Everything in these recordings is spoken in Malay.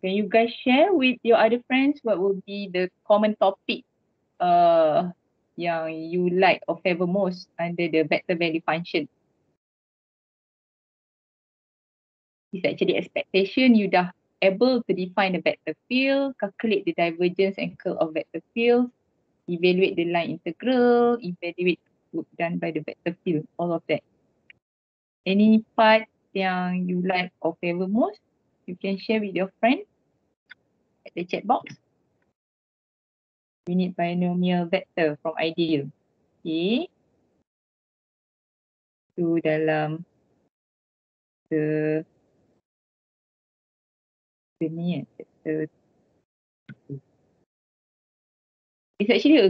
can you guys share with your other friends what will be the common topic uh, yang you like or favor most under the vector value function? It's actually expectation you dah able to define the vector field, calculate the divergence and curl of vector fields, evaluate the line integral, evaluate work done by the vector field, all of that. Any part yang you like or favor most, you can share with your friend at the chat box. Need binomial vector from ideal. Okay. Tu dalam the ni the, it's actually a,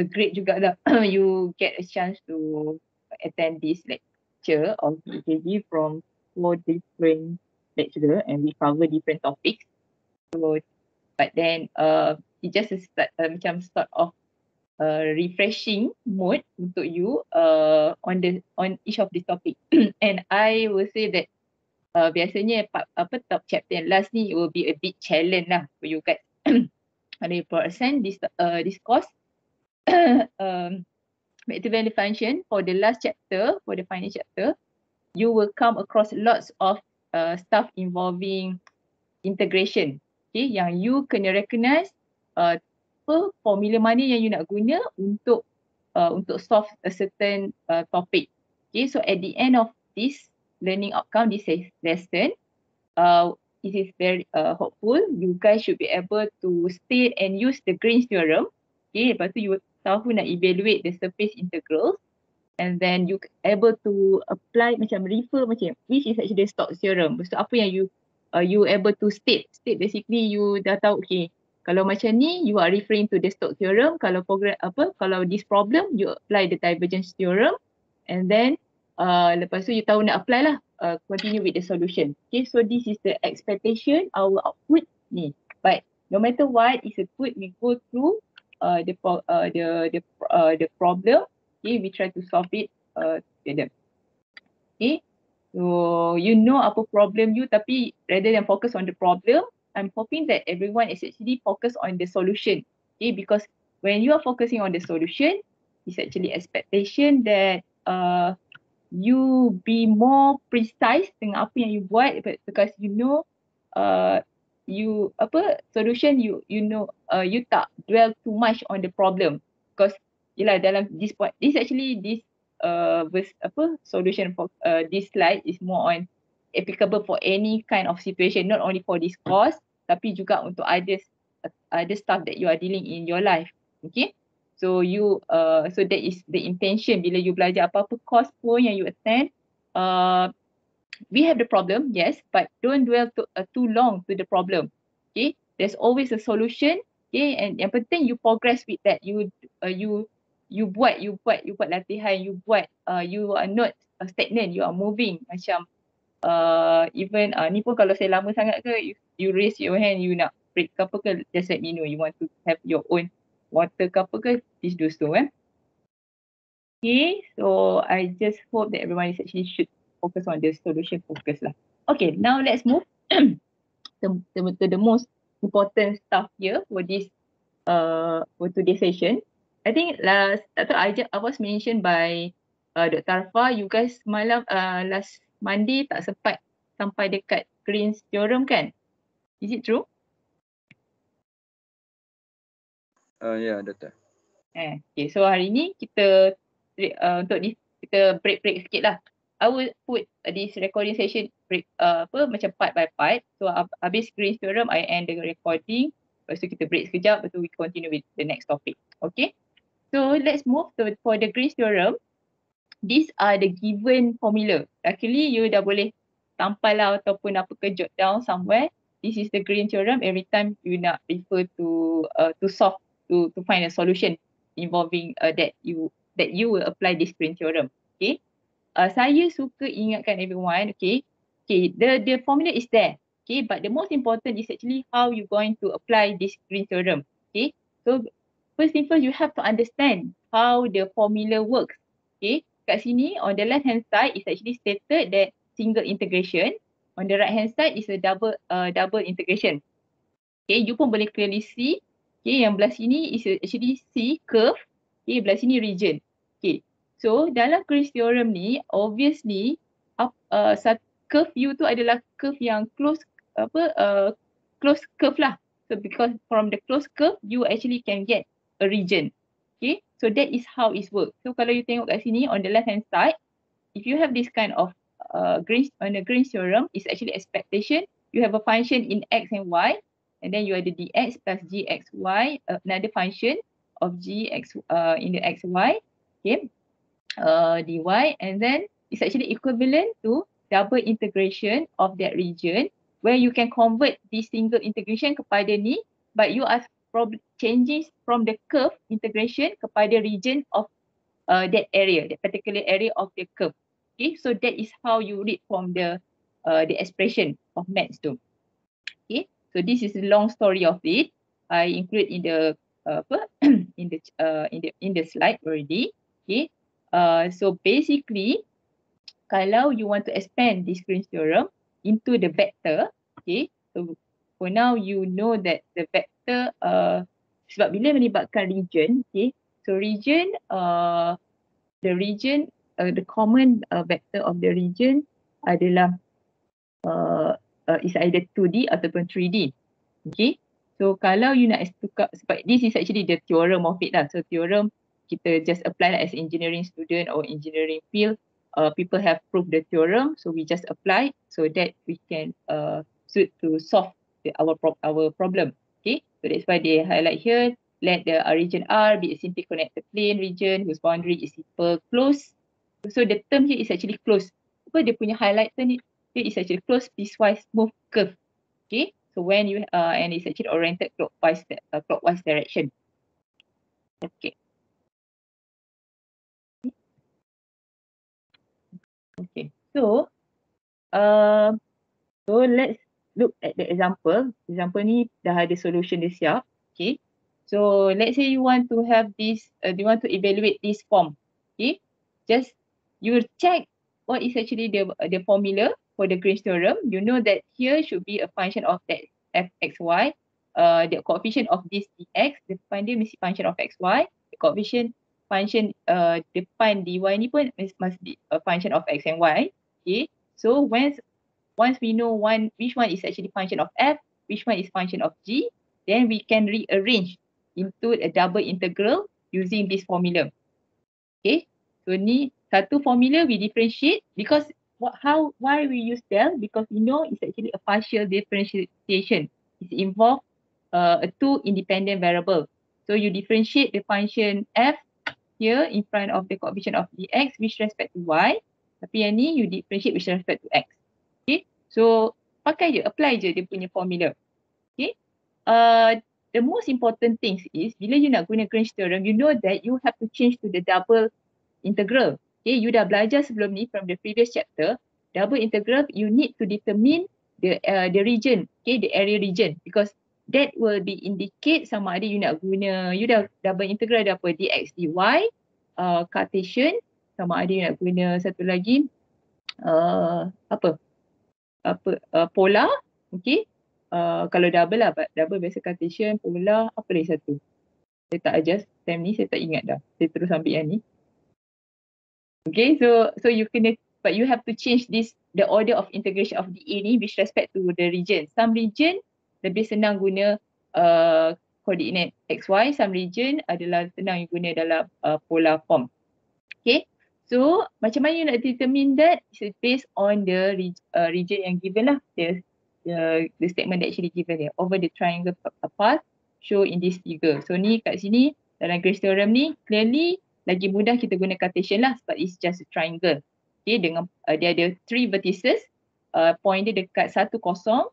a great juga lah you get a chance to attend this lecture of EKG from four different lecturer and we cover different topics. So, but then uh, it just start, uh, macam sort of uh, refreshing mood untuk you uh, on the on each of this topic. and I will say that uh, biasanya part, apa top chapter yang last ni will be a big challenge lah for you guys. Ada percent this uh, this course. um, Vector value function for the last chapter, for the final chapter, you will come across lots of uh, stuff involving integration. Okay, yang you kena recognize uh, apa formula mana yang you nak guna untuk uh, untuk solve a certain uh, topic. Okay, so at the end of this learning outcome, this lesson, uh, it is very uh, hopeful. You guys should be able to state and use the Green's theorem. Okay, lepas tu you tahu nak evaluate the surface integrals and then you able to apply macam refer macam which is actually the Stokes theorem. So apa yang you uh, you able to state state basically you dah tahu okay kalau macam ni you are referring to the Stokes theorem kalau program apa kalau this problem you apply the divergence theorem and then uh, lepas tu you tahu nak apply lah uh, continue with the solution. Okay so this is the expectation our output ni. But no matter what is a good we go through uh, the uh, the the uh, the problem Okay, we try to solve it uh, together. Okay, you know apa problem you tapi rather than focus on the problem, I'm hoping that everyone is actually focus on the solution. Okay, because when you are focusing on the solution, it's actually expectation that uh, you be more precise dengan apa yang you buat because you know uh, you apa solution you you know uh, you tak dwell too much on the problem because yelah dalam this point this actually this uh verse, apa solution for uh, this slide is more on applicable for any kind of situation not only for this course tapi juga untuk others other stuff that you are dealing in your life okay? So you uh so that is the intention bila you belajar apa-apa course pun yang you attend uh we have the problem yes but don't dwell to, uh, too long to the problem okay? There's always a solution okay? And yang penting you progress with that you uh, you you buat you buat you buat latihan you buat uh, you are not uh, stagnant you are moving. Macam uh, even uh, ni pun kalau saya lama sangat ke you, you raise your hand you nak break ke apa ke just let me know. You want to have your own water ke apa ke please do so eh. Okay so I just hope that everyone is actually should focus on the solution focus lah. Okay now let's move. To, to, to the most important stuff here for this uh, for today's session I think last tak tahu I, I was mentioned by uh, Dr. Arfa you guys malam uh, last Monday tak sempat sampai dekat Green's theorem kan? Is it true? Uh, ya, yeah, Dr. Eh, okay. So hari ni kita uh, untuk ni kita break-break sikit lah. I will put this recording session break uh, apa macam part by part. So habis Green's theorem, I end the recording. Lepas tu kita break sekejap, lepas tu we continue with the next topic. Okay? So let's move to for the Green's theorem. These are the given formula. Luckily you dah boleh tampal lah ataupun apa ke jot down somewhere. This is the Green theorem. Every time you nak refer to uh, to solve to to find a solution involving uh, that you that you will apply this Green theorem. Okay. Uh, saya suka ingatkan everyone. Okay. Okay. The the formula is there. Okay. But the most important is actually how you going to apply this Green theorem. Okay. So first thing first you have to understand how the formula works. Okay, kat sini on the left hand side is actually stated that single integration. On the right hand side is a double uh, double integration. Okay, you pun boleh clearly see. Okay, yang belah sini is actually see curve. Okay, belah sini region. Okay, so dalam Green's theorem ni, obviously, up, uh, curve U tu adalah curve yang close apa uh, close curve lah. So because from the close curve, you actually can get a region. Okay, so that is how it works. So kalau you tengok kat sini on the left hand side, if you have this kind of uh, Green's on the Green's theorem, is actually expectation. You have a function in x and y, and then you ada dx plus gxy, uh, another function of gx uh, in the xy, okay, uh, dy, and then it's actually equivalent to double integration of that region where you can convert this single integration kepada ni, but you are probably changing from the curve integration kepada region of uh, that area, that particular area of the curve. Okay, so that is how you read from the uh, the expression of maths tu. So this is a long story of it. I include in the uh, in the uh, in the in the slide already. Okay. Uh, so basically, kalau you want to expand this Green's theorem into the vector, okay. So for now you know that the vector uh, sebab bila melibatkan region, okay. So region, uh, the region, uh, the common uh, vector of the region adalah uh, uh, is either 2D ataupun 3D. Okay. So kalau you nak tukar, sebab this is actually the theorem of it lah. So theorem kita just apply lah as engineering student or engineering field. Uh, people have proved the theorem. So we just apply so that we can uh, suit to solve the, our, pro- our problem. So that's why they highlight here. Let the region R be a simply connected plane region whose boundary is super close. So the term here is actually close. Apa dia punya highlighter ni? It is actually close piecewise smooth curve. Okay, so when you uh, and it's actually oriented clockwise uh, clockwise direction. Okay. Okay, so uh, so let's look at the example. Example ni dah ada solution dia siap. Okay, so let's say you want to have this, uh, you want to evaluate this form. Okay, just you check what is actually the the formula for the Green's theorem, you know that here should be a function of that fxy. Uh, the coefficient of this dx, depan dia mesti function of xy. The coefficient function uh, depan dy ni pun must be a function of x and y. Okay. So once once we know one which one is actually function of f, which one is function of g, then we can rearrange into a double integral using this formula. Okay. So ni satu formula we differentiate because what, how, why we use del? Because we know it's actually a partial differentiation. It involves uh, a two independent variable. So you differentiate the function f here in front of the coefficient of dx with respect to y. Tapi yang ni you differentiate with respect to x. So pakai je, apply je dia punya formula. Okay. Uh, the most important things is bila you nak guna Green's theorem, you know that you have to change to the double integral. Okay, you dah belajar sebelum ni from the previous chapter, double integral you need to determine the uh, the region, okay, the area region. Because that will be indicate sama ada you nak guna, you dah double integral ada apa, dx, dy, uh, Cartesian, sama ada you nak guna satu lagi, uh, apa, apa, uh, polar, okay, uh, kalau double lah, double biasa Cartesian, polar, apa lagi satu? Saya tak adjust time ni, saya tak ingat dah. Saya terus ambil yang ni. Okay, so so you can but you have to change this the order of integration of the A ni with respect to the region. Some region lebih senang guna uh, coordinate XY, some region adalah senang you guna dalam uh, polar form. Okay, so macam mana you nak determine that? It's based on the uh, region yang given lah, the, the, the statement that actually given there over the triangle path show in this figure. So ni kat sini dalam Green's theorem ni clearly lagi mudah kita guna Cartesian lah sebab it's just a triangle. Okay, dengan uh, dia ada three vertices, uh, point dia dekat satu kosong,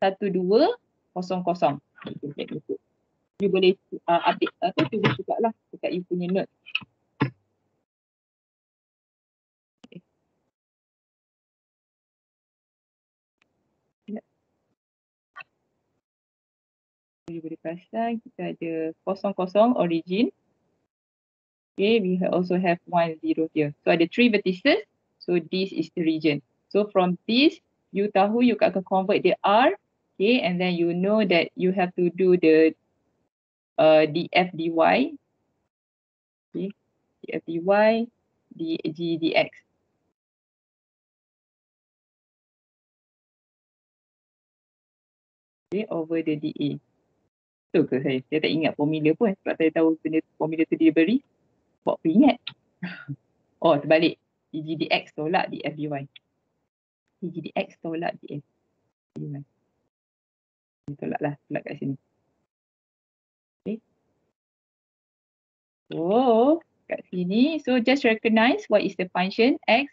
satu dua, kosong kosong. You boleh uh, update apa tu juga lah dekat you punya note. Boleh perasan kita ada kosong-kosong origin. Okay, we also have one zero here. So ada three vertices. So this is the region. So from this, you tahu you akan convert the R Okay, and then you know that you have to do the uh, df dy. Okay, df dy, dg dx. Okay, over the dA. Betul ke saya? Saya tak ingat formula pun sebab saya tahu benda formula tu dia beri. Buat apa ingat? oh, terbalik. dg dx tolak df dy. dg dx tolak df dy. Tolak lah, tolak kat sini. Okay. So, kat sini. So, just recognize what is the function x,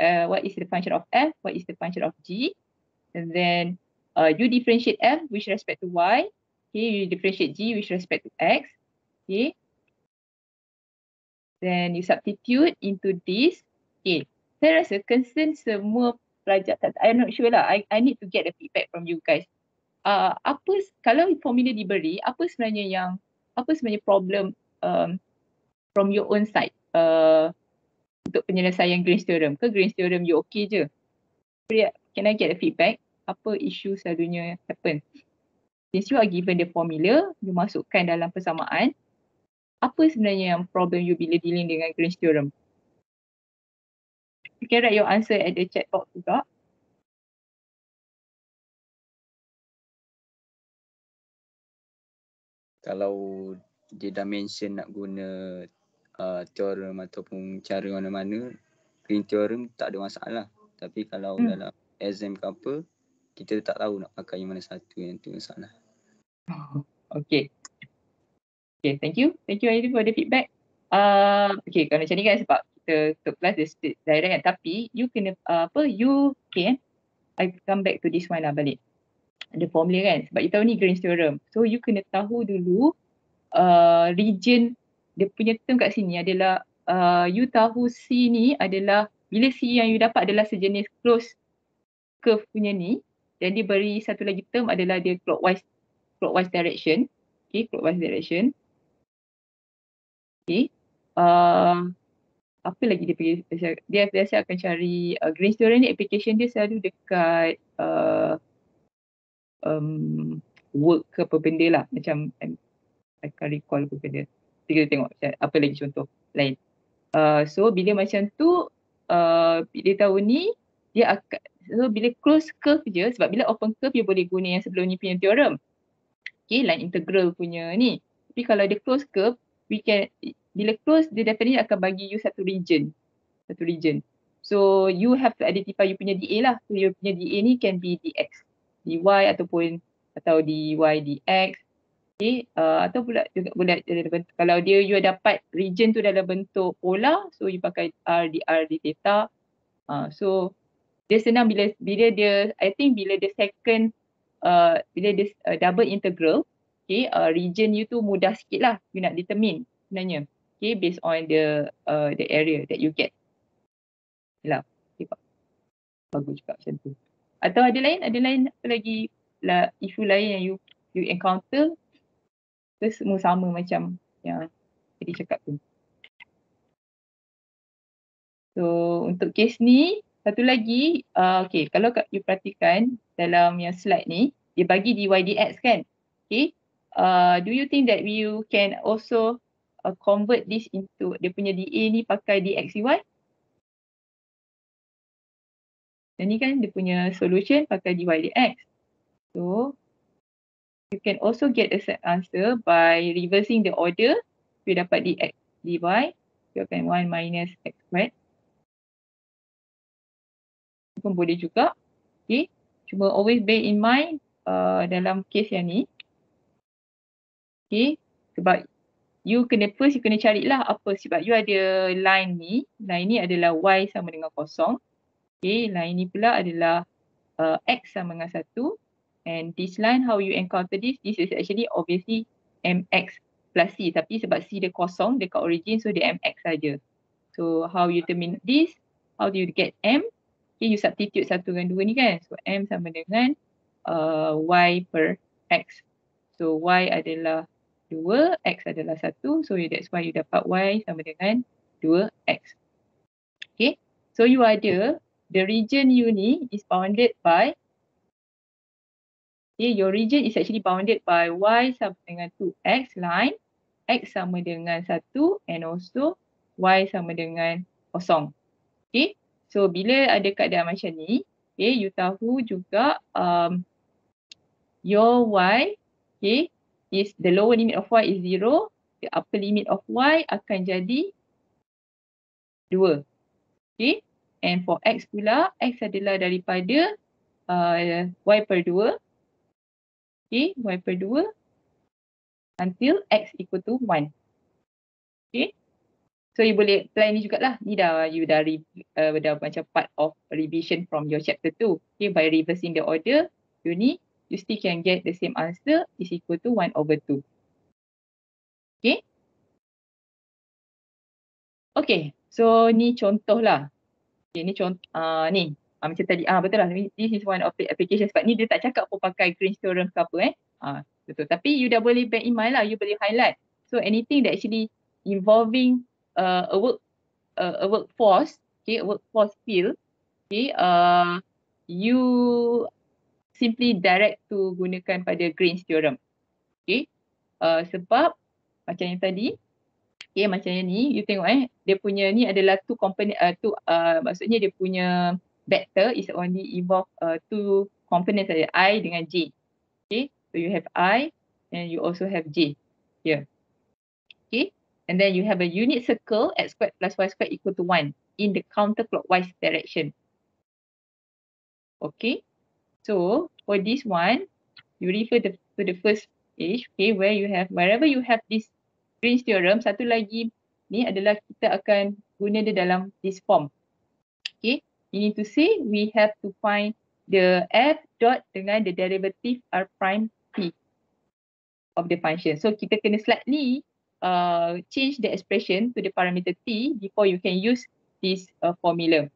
uh, what is the function of f, what is the function of g. And then uh, you differentiate f with respect to y. Okay, you differentiate g with respect to x. Okay. Then you substitute into this. Okay. Saya rasa concern semua pelajar, I'm not sure lah. I, I need to get the feedback from you guys. Uh, apa kalau formula diberi, apa sebenarnya yang apa sebenarnya problem um, from your own side uh, untuk penyelesaian Green's theorem? Ke Green's theorem you okay je? Can I get a feedback? Apa isu selalunya happen? Since you are given the formula, you masukkan dalam persamaan, apa sebenarnya yang problem you bila dealing dengan Green's theorem? You can write your answer at the chat box juga. Kalau dia dah mention nak guna uh, teorem ataupun cara mana-mana, green theorem tak ada masalah. Tapi kalau hmm. dalam exam ke apa, kita tak tahu nak pakai yang mana satu yang tu masalah. okay. Okay, thank you. Thank you Aidil for the feedback. Uh, okay, kalau macam ni kan sebab kita to plus the state direct kan. Tapi you kena uh, apa, you, okay eh. I come back to this one lah balik. The formula kan. Sebab you tahu ni Green's theorem. So you kena tahu dulu uh, region dia punya term kat sini adalah uh, you tahu C ni adalah bila C yang you dapat adalah sejenis close curve punya ni dan dia beri satu lagi term adalah dia clockwise clockwise direction. Okay, clockwise direction. Okay. Uh, apa lagi dia pergi dia biasa akan cari uh, green theory ni application dia selalu dekat uh, um, work ke apa benda lah macam um, I can't recall apa benda kita tengok apa lagi contoh lain uh, so bila macam tu uh, dia tahu ni dia akan so bila close curve je sebab bila open curve dia boleh guna yang sebelum ni punya theorem. Okay line integral punya ni. Tapi kalau dia close curve we can bila close dia definitely akan bagi you satu region. Satu region. So you have to identify you punya DA lah. So you punya DA ni can be DX dy ataupun atau dy dx okay uh, atau pula juga boleh kalau dia you dapat region tu dalam bentuk polar so you pakai r dr d theta. Uh, so dia senang bila bila dia i think bila the second uh, bila dia uh, double integral okay uh, region you tu mudah sikit lah you nak determine sebenarnya okay, based on the uh, the area that you get. Lah, okay, bagus juga macam tu. Atau ada lain, ada lain apa lagi lah, isu lain yang you you encounter ke semua sama macam yang tadi cakap tu. So untuk case ni, satu lagi, uh, okay, kalau you perhatikan dalam yang slide ni, dia bagi dy dx kan? Okay, uh, do you think that you can also uh, convert this into dia punya DA ni pakai DXY. Dan ni kan dia punya solution pakai dy dx. So you can also get set answer by reversing the order. You dapat dx dy, you akan 1 minus x squared. Pun boleh juga. Okay. Cuma always bear in mind uh, dalam case yang ni. Okay. Sebab you kena first you kena carilah apa sebab you ada line ni line ni adalah y sama dengan kosong okay line ni pula adalah uh, x sama dengan satu and this line how you encounter this this is actually obviously mx plus c tapi sebab c dia kosong dekat origin so dia mx saja so how you determine this how do you get m okay you substitute satu dengan dua ni kan so m sama dengan uh, y per x so y adalah 2, X adalah 1. So that's why you dapat Y sama dengan 2X. Okay. So you ada the region you ni is bounded by Okay, your region is actually bounded by y sama dengan 2x line, x sama dengan 1 and also y sama dengan kosong. Okay, so bila ada keadaan macam ni, okay, you tahu juga um, your y okay, is the lower limit of y is 0, the upper limit of y akan jadi 2. Okay, and for x pula, x adalah daripada uh, y per 2 okay, y per 2 until x equal to 1. Okay. So you boleh apply ni jugalah. Ni dah you dah, re, uh, dah macam part of revision from your chapter 2. Okay, by reversing the order, you ni you still can get the same answer is equal to 1 over 2. Okay. Okay, so ni contoh lah. Okay, ni contoh, uh, ni uh, macam tadi ah betul lah this is one of the applications sebab ni dia tak cakap pun pakai Green's theorem ke apa eh ah betul tapi you dah boleh bear in mind lah you boleh highlight so anything that actually involving uh, a work uh, a workforce okay a workforce field okay uh, you simply direct to gunakan pada Green's theorem okay uh, sebab macam yang tadi okay macam yang ni you tengok eh dia punya ni adalah two component uh, two uh, maksudnya dia punya vector is only involve uh, two components ada i dengan j. Okay, so you have i and you also have j here. Okay, and then you have a unit circle x squared plus y squared equal to 1 in the counterclockwise direction. Okay, so for this one, you refer the, to the first page, okay, where you have, wherever you have this Green's theorem, satu lagi ni adalah kita akan guna dia dalam this form. Okay, Meaning to say we have to find the f dot dengan the derivative r prime p of the function. So kita kena slightly uh, change the expression to the parameter t before you can use this uh, formula.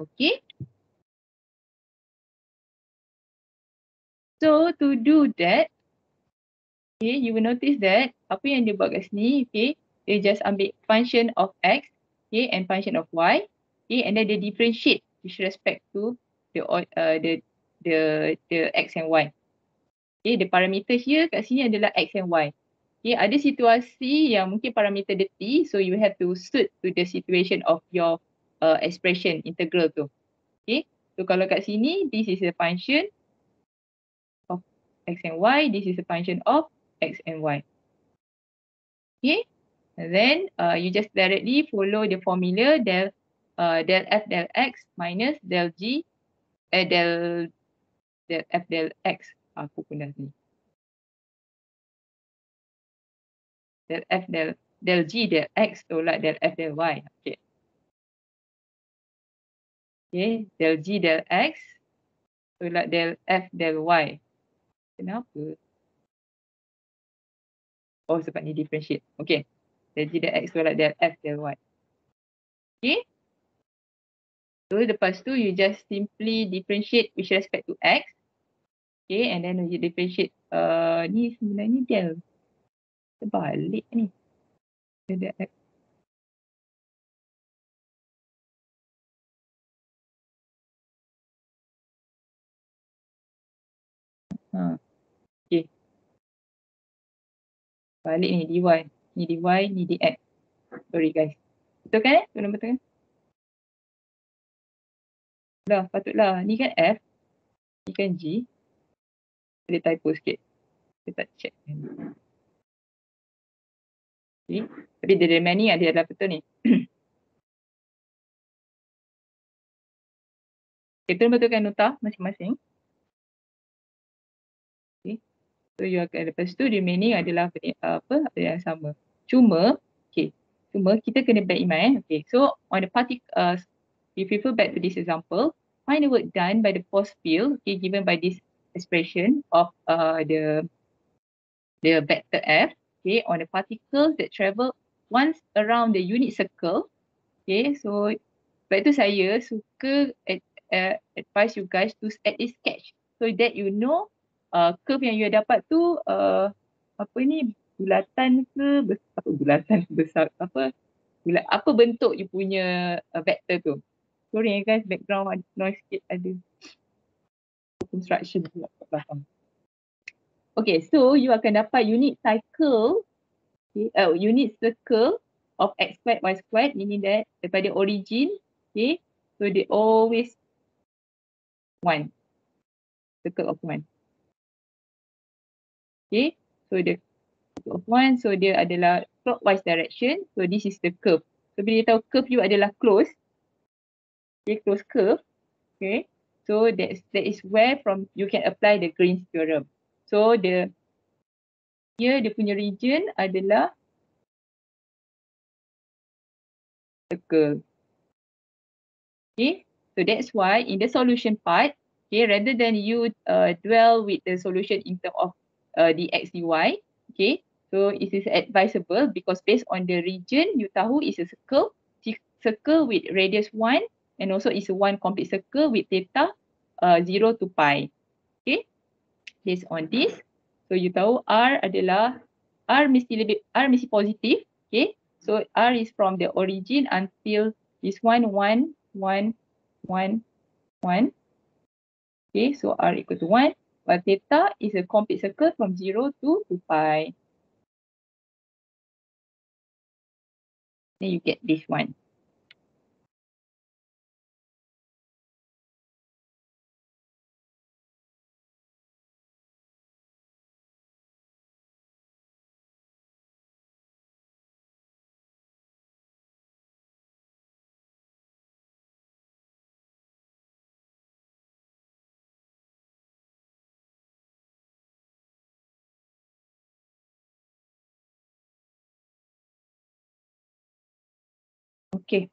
Okay. So to do that, okay, you will notice that apa yang dia buat kat sini, okay, dia just ambil function of x, okay, and function of y, okay and then they differentiate with respect to the uh, the the the x and y okay the parameter here kat sini adalah x and y okay ada situasi yang mungkin parameter dia t so you have to suit to the situation of your uh, expression integral tu. Okay so kalau kat sini this is a function of x and y this is a function of x and y. Okay and then uh, you just directly follow the formula del uh, del f del x minus del g eh del del f del x aku pun dah ni del f del del g del x tolak del f del y. Okey okey del g del x tolak del f del y. Kenapa? Oh sebab ni differentiate. Okey del g del x tolak del f del y. Okey So lepas tu you just simply differentiate with respect to x. Okay and then you differentiate uh, ni sebenarnya del. Terbalik ni. Ha. Okay. Balik ni dy. Ni dy, ni dx. Sorry guys. Betul kan eh? Betul betul kan? Dah patutlah. Ni kan F. Ni kan G. Ada typo sikit. Kita tak check. Okay. Tapi the remaining ada adalah betul ni. Kita betulkan nota masing-masing. Okay. So you akan lepas tu remaining adalah apa, apa yang sama. Cuma, okay. Cuma kita kena bear in mind. Okay. So on the partic uh, if refer back to this example, find the work done by the force field, okay, given by this expression of uh, the the vector f, okay, on the particles that travel once around the unit circle, okay. So, sebab itu saya suka ad, uh, advise you guys to at least sketch so that you know uh, curve yang you dapat tu uh, apa ni bulatan ke besar, apa bulatan besar apa bulat, apa bentuk you punya uh, vector tu sorry ya guys background noise sikit ada construction pula kat belakang. Okay, so you akan dapat unit cycle, okay, uh, unit circle of x squared y squared meaning that daripada origin, okay, so they always one, circle of one. Okay, so the circle of one, so dia adalah clockwise direction, so this is the curve. So bila dia tahu curve you adalah close, okay, close curve, okay, so that is, that is where from you can apply the Green's theorem. So the here dia punya region adalah circle. Okay, so that's why in the solution part, okay, rather than you uh, dwell with the solution in terms of uh, the x dy, okay, so it is advisable because based on the region you tahu is a circle, circle with radius 1 and also is a one complete circle with theta uh, 0 to pi. Based on this. So you tahu R adalah R mesti lebih R mesti positif. Okay. So R is from the origin until this one one one one one. Okay. So R equal to one. But theta is a complete circle from zero to two pi. Then you get this one. Okay.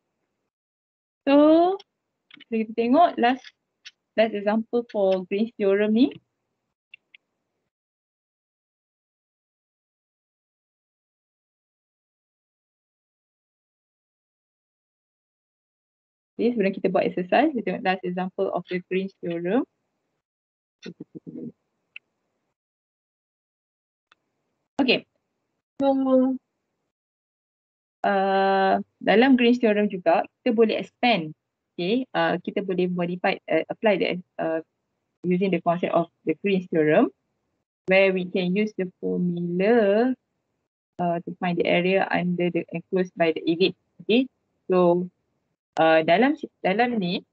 So, kita tengok last last example for Green's theorem ni. Okay, sebelum kita buat exercise, kita tengok last example of the Green's theorem. Okay, so uh, dalam Green's theorem juga kita boleh expand okay? Uh, kita boleh modify uh, apply the uh, using the concept of the Green's theorem where we can use the formula uh, to find the area under the enclosed by the evade okay? So uh, dalam dalam ni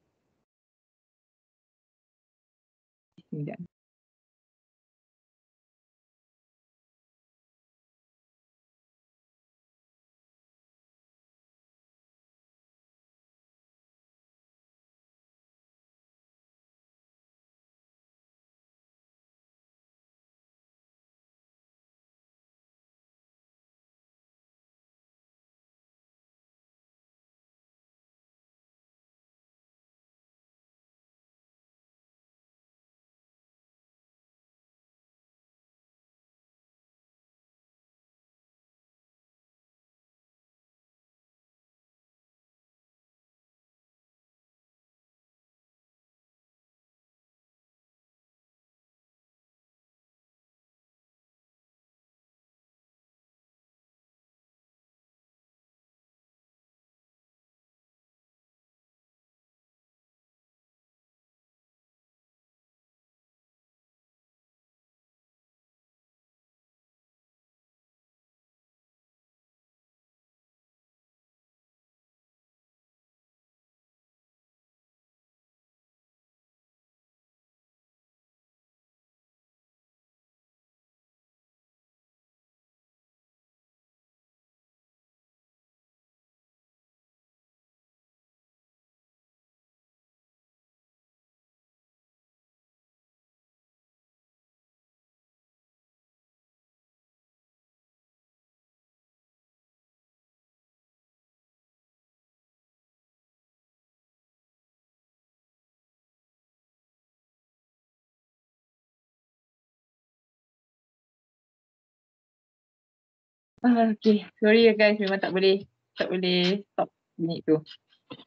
Ah, okay, sorry ya guys, memang tak boleh tak boleh stop minit tu.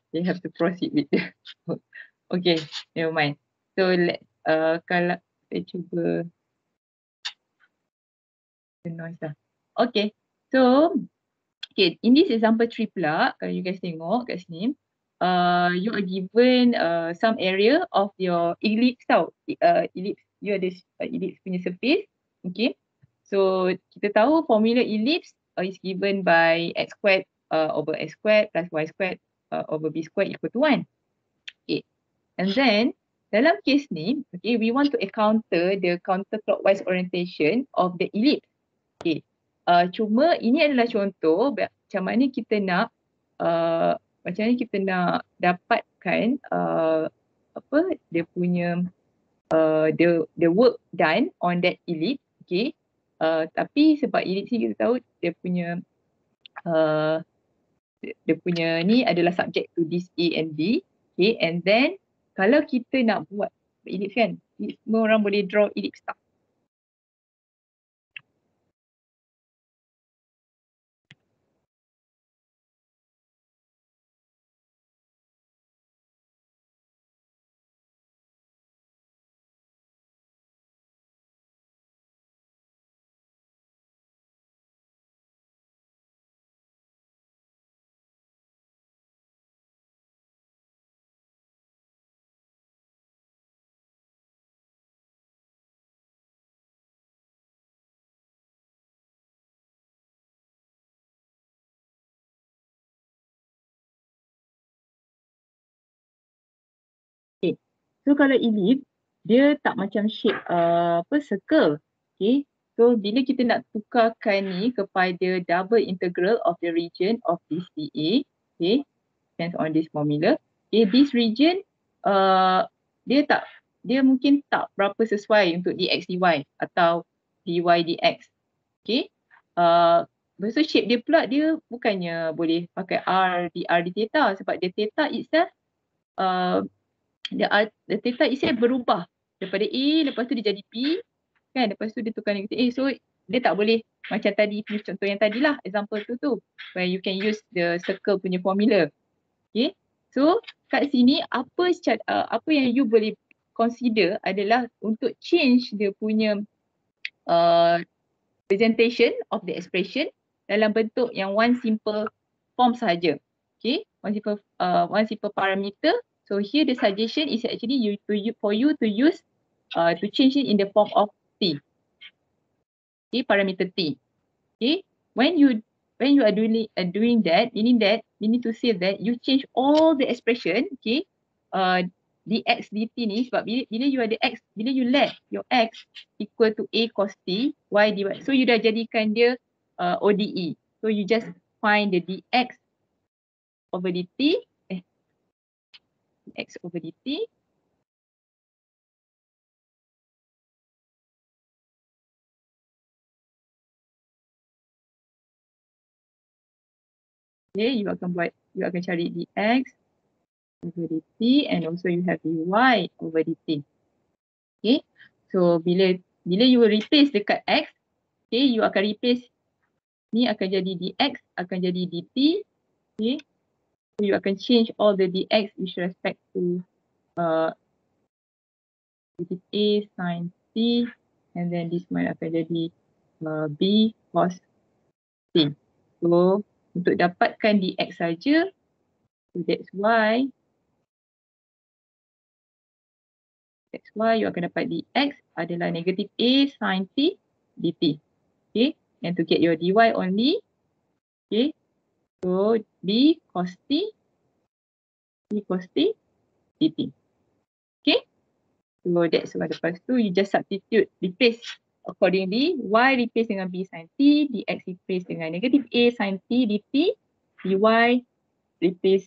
They have to proceed with the Okay, never mind. So let uh, kalau saya cuba the noise lah. Okay, so okay, in this example 3 pula, kalau you guys tengok kat sini, uh, you are given uh, some area of your ellipse tau. Uh, ellipse, you ada uh, ellipse punya surface. Okay. So kita tahu formula ellipse uh, is given by x squared uh, over x squared plus y squared uh, over b squared equal to 1. Okay. And then dalam case ni, okay, we want to encounter the counterclockwise orientation of the ellipse. Okay. Uh, cuma ini adalah contoh macam mana kita nak uh, macam mana kita nak dapatkan uh, apa dia punya uh, the the work done on that ellipse okay uh, tapi sebab ellipse ni kita tahu dia punya uh, dia punya ni adalah subject to this A and B okay and then kalau kita nak buat ellipse kan, semua orang boleh draw ellipse tak? So kalau ellipse, dia tak macam shape uh, apa circle. Okay. So bila kita nak tukarkan ni kepada double integral of the region of this DA. Okay. Depends on this formula. Okay. This region, uh, dia tak, dia mungkin tak berapa sesuai untuk dx dy atau dy dx. Okay. Uh, tu shape dia pula dia bukannya boleh pakai r dr d theta sebab dia theta itself uh, the, the theta itself berubah. Daripada A lepas tu dia jadi B kan? Lepas tu dia tukar negatif A so dia tak boleh macam tadi contoh yang tadi lah. Example tu tu where you can use the circle punya formula. Okay? So kat sini apa uh, apa yang you boleh consider adalah untuk change dia punya uh, presentation of the expression dalam bentuk yang one simple form saja okay? One simple uh, one simple parameter So here the suggestion is actually you to you for you to use uh, to change it in the form of t. Okay, parameter t. Okay, when you when you are doing uh, doing that, meaning that you need to say that you change all the expression. Okay, uh, dx dt ni bila, bila you ada x, bila you let your x equal to a cos t, y dy. So you dah jadikan dia uh, ODE. So you just find the dx over dt x over dt. Okay, you akan buat, you akan cari dx over dt and also you have dy over dt. Okay, so bila bila you replace dekat x, okay, you akan replace ni akan jadi dx akan jadi dt. Okay, you akan change all the dx with respect to uh, a sin t and then this one akan jadi uh, b cos t. So untuk dapatkan dx saja, so that's why that's why you akan dapat dx adalah negative a sin t dt. Okay, and to get your dy only, okay, So B cos T, B cos T, dt. Okay. So that's why lepas tu you just substitute, replace accordingly. Y replace dengan B sin T, dx replace dengan negative A sin T dt, dy replace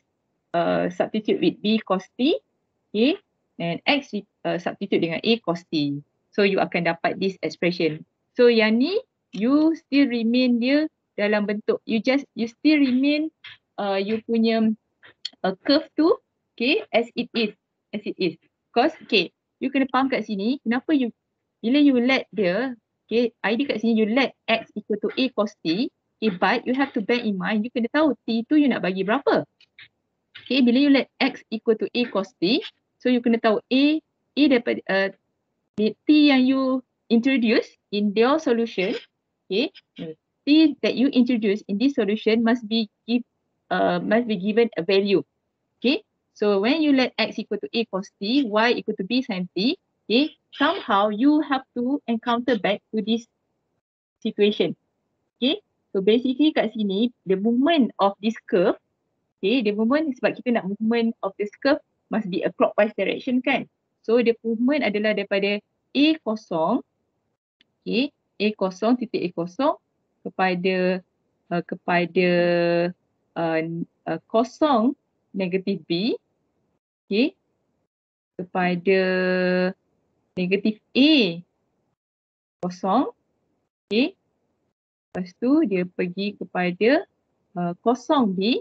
uh, substitute with B cos T. Okay. And X uh, substitute dengan A cos T. So you akan dapat this expression. So yang ni you still remain dia dalam bentuk you just you still remain uh, you punya uh, curve tu okay as it is as it is. Because okay you kena faham kat sini kenapa you bila you let dia okay idea kat sini you let x equal to a cos t okay but you have to bear in mind you kena tahu t tu you nak bagi berapa. Okay bila you let x equal to a cos t so you kena tahu a a daripada uh, t yang you introduce in your solution okay T that you introduce in this solution must be give uh, must be given a value. Okay. So when you let x equal to a cos t, y equal to b sin t, okay, somehow you have to encounter back to this situation. Okay, so basically kat sini, the movement of this curve, okay, the movement sebab kita nak movement of this curve must be a clockwise direction kan. So the movement adalah daripada A kosong, okay, A kosong titik A kosong kepada uh, kepada uh, uh, kosong negatif B, okay, kepada negatif A kosong, okay, lepas tu dia pergi kepada uh, kosong B,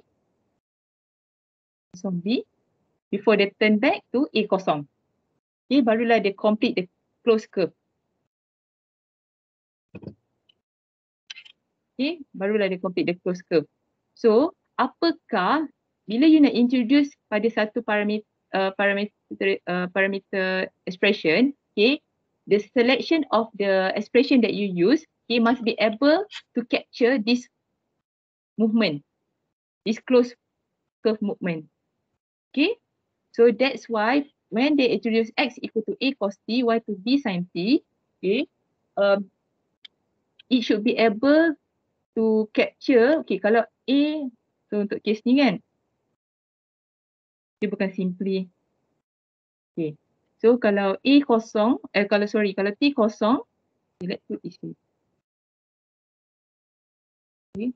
kosong B, before they turn back to A kosong. Okay, barulah dia complete the close curve. Okay, barulah dia complete the close curve. So, apakah bila you nak introduce pada satu parameter uh, parameter uh, parameter expression, okay, the selection of the expression that you use, it must be able to capture this movement, this close curve movement. Okay, so that's why when they introduce x equal to a cos t, y to b sin t, okay, um, it should be able to capture, okay, kalau a, so untuk case ni kan, dia bukan simply. Okay. So kalau A kosong, eh kalau sorry, kalau T kosong, okay, let's put this here. Okay.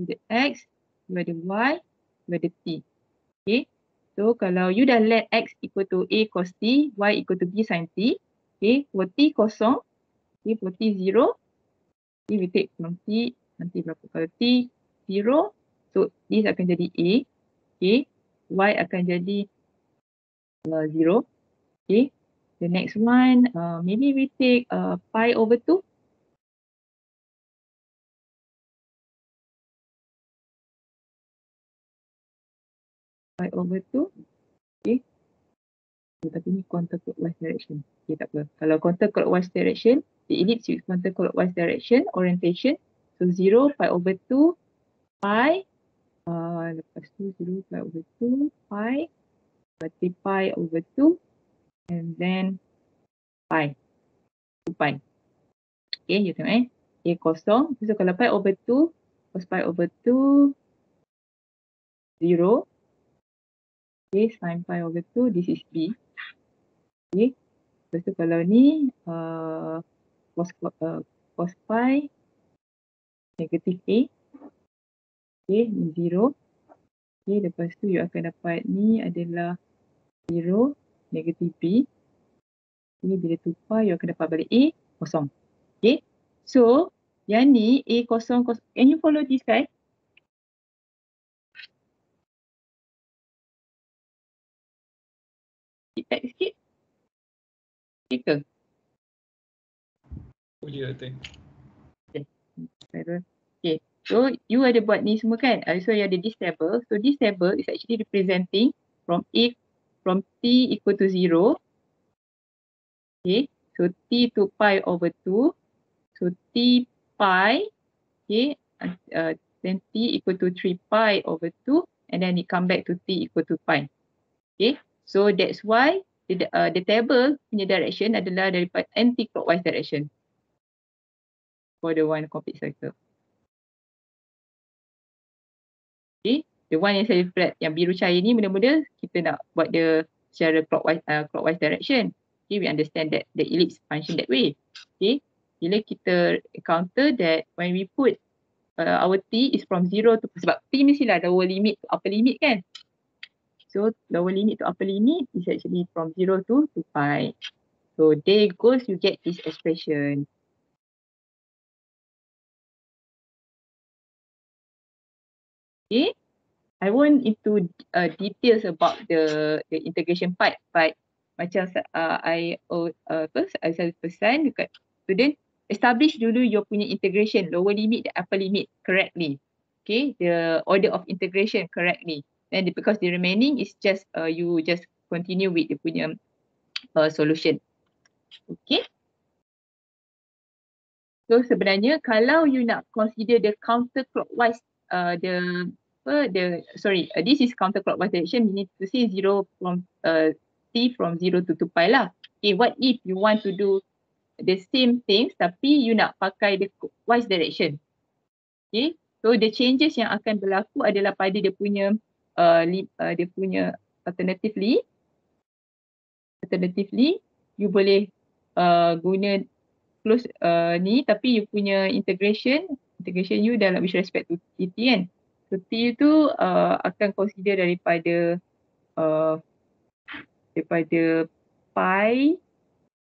The X, ada Y, ada T. Okay. So kalau you dah let X equal to A cos T, Y equal to B sin T. Okay. For T kosong, okay, for T zero, okay, we take from T, nanti berapa. Kalau T zero, so this akan jadi A. Okay y akan jadi uh, zero. Okay. The next one, uh, maybe we take uh, pi over 2. Pi over 2. Okay. Tapi ni counterclockwise direction. Okay, tak apa. Kalau counterclockwise direction, the ellipse with counterclockwise direction, orientation. So, 0 pi over 2 pi uh, lepas tu 0 pi over 2 pi berarti pi over 2 and then pi 2 pi. Okay you tengok eh? A kosong. So kalau pi over 2 cos pi over 2 0 okay sin pi over 2 this is b. Okay lepas tu kalau ni uh, cos, uh, cos pi negatif a Okay, ni zero. Okay, lepas tu you akan dapat ni adalah zero, negatif B. Okay, bila tukar you akan dapat balik A, kosong. Okay, so yang ni A kosong, kosong. Can you follow this guys? Kita sikit. Kita. Boleh lah, Teng. Okay. okay. So you ada buat ni semua kan? Uh, so you ada this table. So this table is actually representing from A from T equal to 0. Okay. So T to pi over 2. So T pi. Okay. Uh, then T equal to 3 pi over 2. And then it come back to T equal to pi. Okay. So that's why the, uh, the table punya direction adalah daripada anti-clockwise direction. For the one complete circle. Okay. The one yang saya flat yang biru cair ni mula-mula kita nak buat dia secara clockwise uh, clockwise direction. Okay, we understand that the ellipse function that way. Okay. Bila kita encounter that when we put uh, our t is from zero to sebab t mestilah lower limit to upper limit kan. So lower limit to upper limit is actually from zero to 2 pi. So there goes you get this expression. Okay. I won't into uh, details about the the integration part but macam uh, I uh, apa I selalu pesan dekat student establish dulu your punya integration lower limit dan upper limit correctly. Okay, the order of integration correctly. And because the remaining is just uh, you just continue with the punya uh, solution. Okay. So sebenarnya kalau you nak consider the counterclockwise uh, the apa the sorry uh, this is counterclockwise direction we need to see zero from uh, t from zero to 2 pi lah. Okay, what if you want to do the same things tapi you nak pakai the wise direction. Okay, so the changes yang akan berlaku adalah pada dia punya uh, li, uh, dia punya alternatively alternatively you boleh uh, guna close uh, ni tapi you punya integration integration you dalam with respect to t kan. So T itu uh, akan consider daripada uh, daripada pi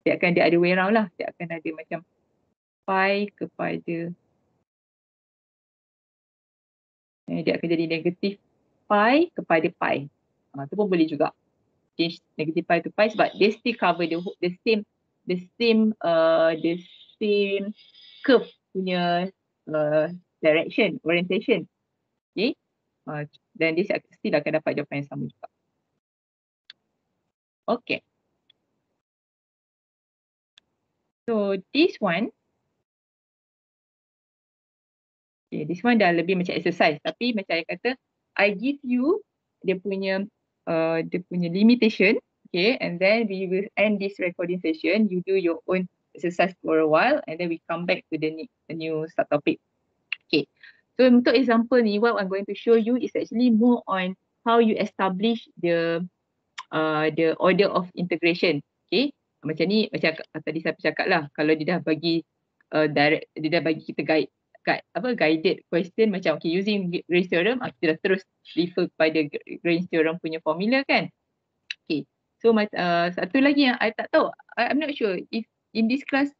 dia akan dia ada way around lah. Dia akan ada macam pi kepada eh, dia akan jadi negatif pi kepada pi. Ha, tu pun boleh juga change negatif pi to pi sebab dia still cover the, the same the same uh, the same curve punya uh, direction, orientation. Okay. Uh, dan dia still akan dapat jawapan yang sama juga. Okay. So this one. Okay, this one dah lebih macam exercise. Tapi macam saya kata, I give you dia punya uh, dia punya limitation. Okay, and then we will end this recording session. You do your own exercise for a while and then we come back to the, the new start topic. So untuk example ni, what I'm going to show you is actually more on how you establish the uh, the order of integration. Okay, macam ni macam tadi saya cakap lah, kalau dia dah bagi uh, direct, dia dah bagi kita guide, guide apa guided question macam okay using Green's theorem, uh, kita dah terus refer kepada Green's theorem punya formula kan. Okay, so uh, satu lagi yang I tak tahu, I, I'm not sure if in this class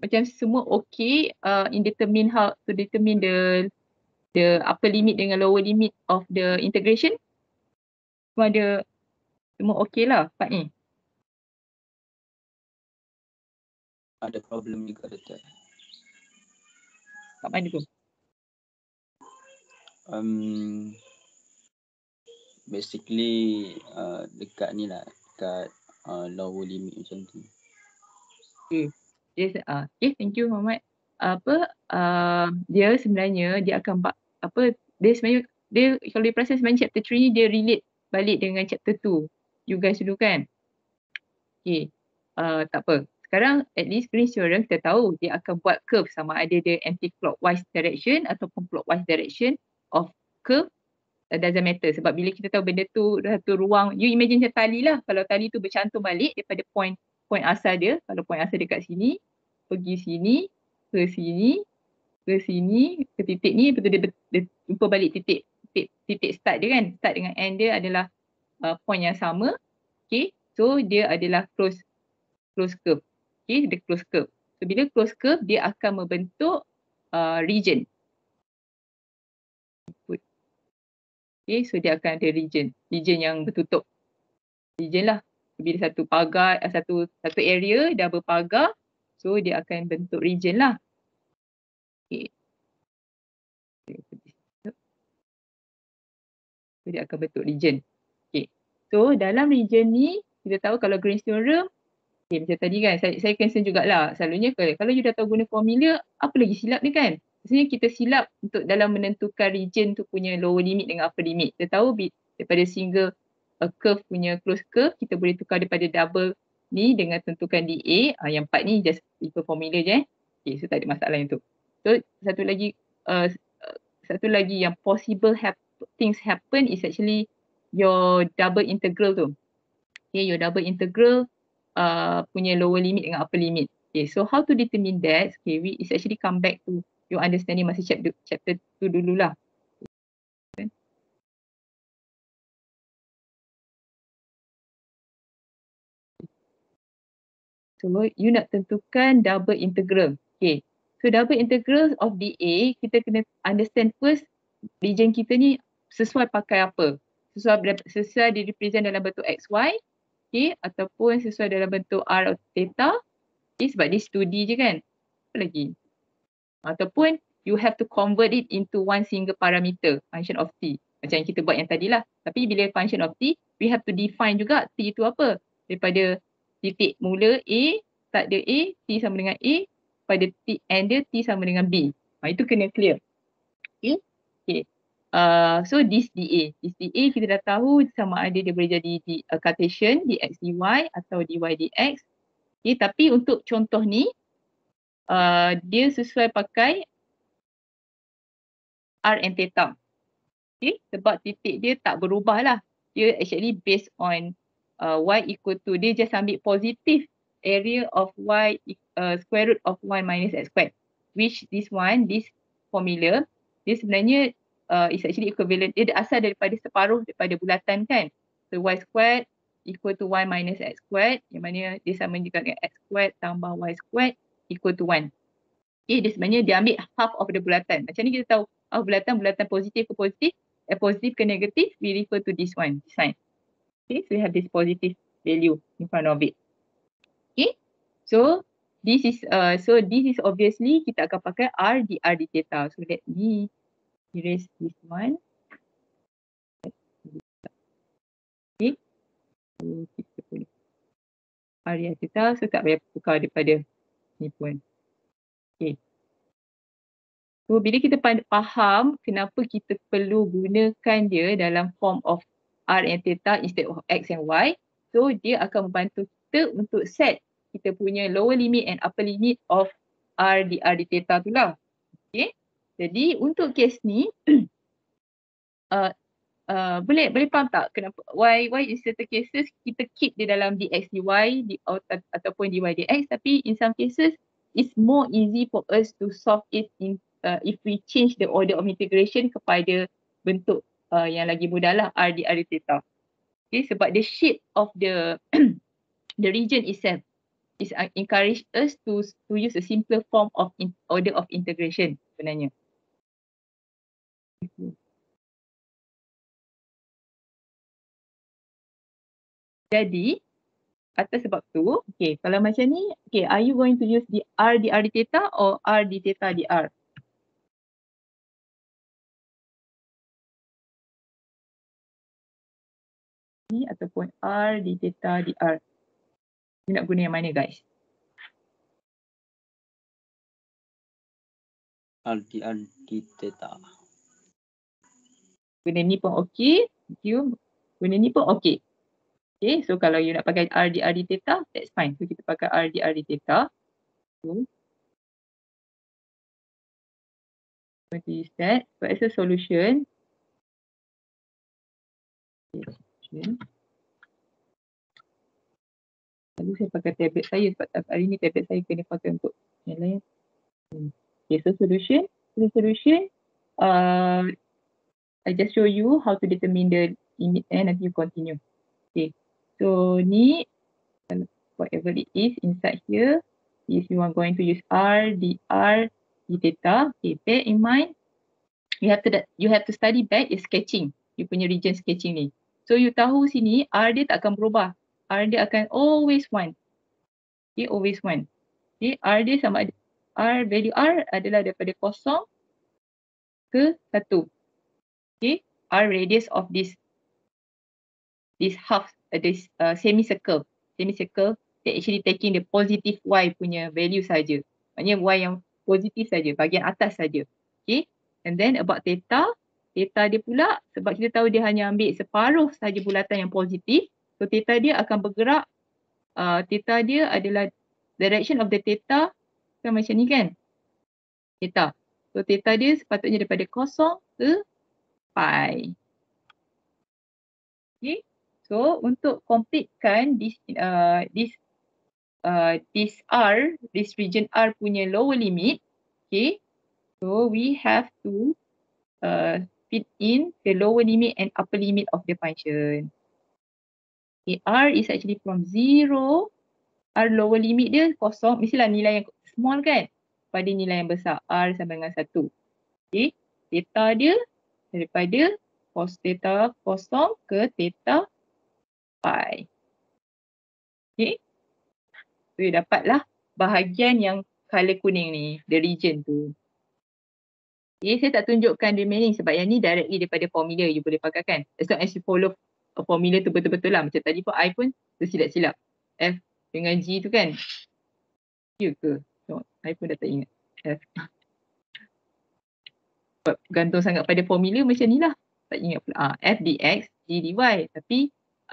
macam semua okay uh, in determine how to determine the the upper limit dengan lower limit of the integration? Semua ada semua okey lah part ni ada problem juga doktor kat mana tu? Um, basically uh, dekat ni lah dekat uh, lower limit macam tu. Okay. Yes, uh, okay, thank you Muhammad. Apa uh, dia sebenarnya dia akan apa dia sebenarnya dia kalau dia perasan sebenarnya chapter 3 ni dia relate balik dengan chapter 2 you guys dulu kan? Okay. Uh, tak apa. Sekarang at least Green's theorem kita tahu dia akan buat curve sama ada dia anti-clockwise direction ataupun clockwise direction of curve uh, doesn't matter. Sebab bila kita tahu benda tu satu ruang you imagine macam tali lah. Kalau tali tu bercantum balik daripada point point asal dia kalau point asal dekat sini pergi sini ke sini ke sini ke titik ni betul dia, dia jumpa balik titik titik titik start dia kan? Start dengan end dia adalah uh, point yang sama okay? So dia adalah close close curve okay? Dia close curve. So bila close curve dia akan membentuk uh, region. Okay? So dia akan ada region. Region yang bertutup. Region lah. Bila satu pagar satu satu area dah berpagar so dia akan bentuk region lah Okay. Dia akan bentuk region. Okay. So dalam region ni kita tahu kalau Green's theorem okay, macam tadi kan saya, saya concern jugalah selalunya kalau, kalau you dah tahu guna formula apa lagi silap ni kan. Maksudnya kita silap untuk dalam menentukan region tu punya lower limit dengan upper limit. Kita tahu daripada single a curve punya close curve kita boleh tukar daripada double ni dengan tentukan DA. Uh, yang part ni just ikut formula je eh. Okay, so tak ada masalah yang tu. So satu lagi uh, satu lagi yang possible have things happen is actually your double integral tu. Okay, your double integral uh, punya lower limit dengan upper limit. Okay, so how to determine that? Okay, we is actually come back to your understanding masih chapter chapter tu dululah. So you nak tentukan double integral. Okay, So double integral of dA, kita kena understand first region kita ni sesuai pakai apa. Sesuai, sesuai di represent dalam bentuk XY okay, ataupun sesuai dalam bentuk R atau theta. Okay, sebab dia studi je kan. Apa lagi? Ataupun you have to convert it into one single parameter, function of t. Macam yang kita buat yang tadi lah. Tapi bila function of t, we have to define juga t itu apa. Daripada titik mula A, start dia A, t sama dengan A, pada T and dia T sama dengan B. Ha, itu kena clear. Okay. okay. Uh, so this dA, this dA kita dah tahu sama ada dia boleh jadi di uh, Cartesian dx dy atau dy dx. Okay, tapi untuk contoh ni uh, dia sesuai pakai r and theta. Okay, sebab titik dia tak berubah lah. Dia actually based on uh, y equal to, dia just ambil positif area of y uh, square root of 1 minus x squared. Which this one, this formula, dia sebenarnya uh, is actually equivalent dia asal daripada separuh daripada bulatan kan. So y squared equal to 1 minus x squared yang mana dia sama juga dengan x squared tambah y squared equal to 1 okay dia sebenarnya dia ambil half of the bulatan. Macam ni kita tahu oh bulatan bulatan positif ke positif? Eh, positif ke negatif we refer to this one sign okay so we have this positive value in front of it okay so this is uh, so this is obviously kita akan pakai r dr d theta so let me erase this one. Okay. So, kita so tak payah tukar daripada ni pun. Okay. So bila kita faham kenapa kita perlu gunakan dia dalam form of R and theta instead of X and Y. So dia akan membantu kita untuk set kita punya lower limit and upper limit of R di R di theta tu lah. Okay. Jadi untuk kes ni uh, uh, boleh boleh faham tak kenapa why why in certain cases kita keep dia dalam dx dy di, atau, ataupun dy dx tapi in some cases it's more easy for us to solve it in uh, if we change the order of integration kepada bentuk uh, yang lagi mudah lah r di r theta. Okay, sebab the shape of the the region itself is uh, encourage us to to use a simpler form of in, order of integration sebenarnya. Jadi atas sebab tu, okay, kalau macam ni, okay, are you going to use the R di R theta or R di theta di R? Ni ataupun R di theta di R. You nak guna yang mana guys? R di R di theta benda ni pun okey. You benda ni pun okey. Okay, so kalau you nak pakai R di R di theta, that's fine. So kita pakai R di R di theta. So, going to use that. So as a solution, solution. Lalu saya pakai tablet saya sebab hari ni tablet saya kena pakai untuk yang lain. Okay, so solution. So solution, uh, I just show you how to determine the limit and nanti you continue. Okay. So ni whatever it is inside here if you are going to use R, dr, d theta. Okay, bear in mind you have to you have to study back is sketching. You punya region sketching ni. So you tahu sini R dia tak akan berubah. R dia akan always one. Okay, always one. Okay, R dia sama ada R value R adalah daripada kosong ke satu okay r radius of this this half uh, this uh, semicircle semicircle that actually taking the positive y punya value saja maknanya y yang positif saja bahagian atas saja okay and then about theta theta dia pula sebab kita tahu dia hanya ambil separuh saja bulatan yang positif so theta dia akan bergerak uh, theta dia adalah direction of the theta kan macam ni kan theta so theta dia sepatutnya daripada kosong ke pi. Okay. So untuk completekan this uh, this uh, this R, this region R punya lower limit, okay. So we have to uh, fit in the lower limit and upper limit of the function. Okay, R is actually from zero. R lower limit dia kosong, mestilah nilai yang small kan? Pada nilai yang besar, R sampai dengan satu. Okay, theta dia daripada cos theta kosong ke theta pi. Okay. So, dapatlah bahagian yang color kuning ni, the region tu. Okay, saya tak tunjukkan remaining sebab yang ni directly daripada formula you boleh pakai kan. As long as you follow formula tu betul-betul lah. Macam tadi pun I pun tersilap-silap. F dengan G tu kan. Ya ke? So, I pun dah tak ingat. F. sebab gantung sangat pada formula macam ni lah. Tak ingat pula. Ah, f dx, g dy. Tapi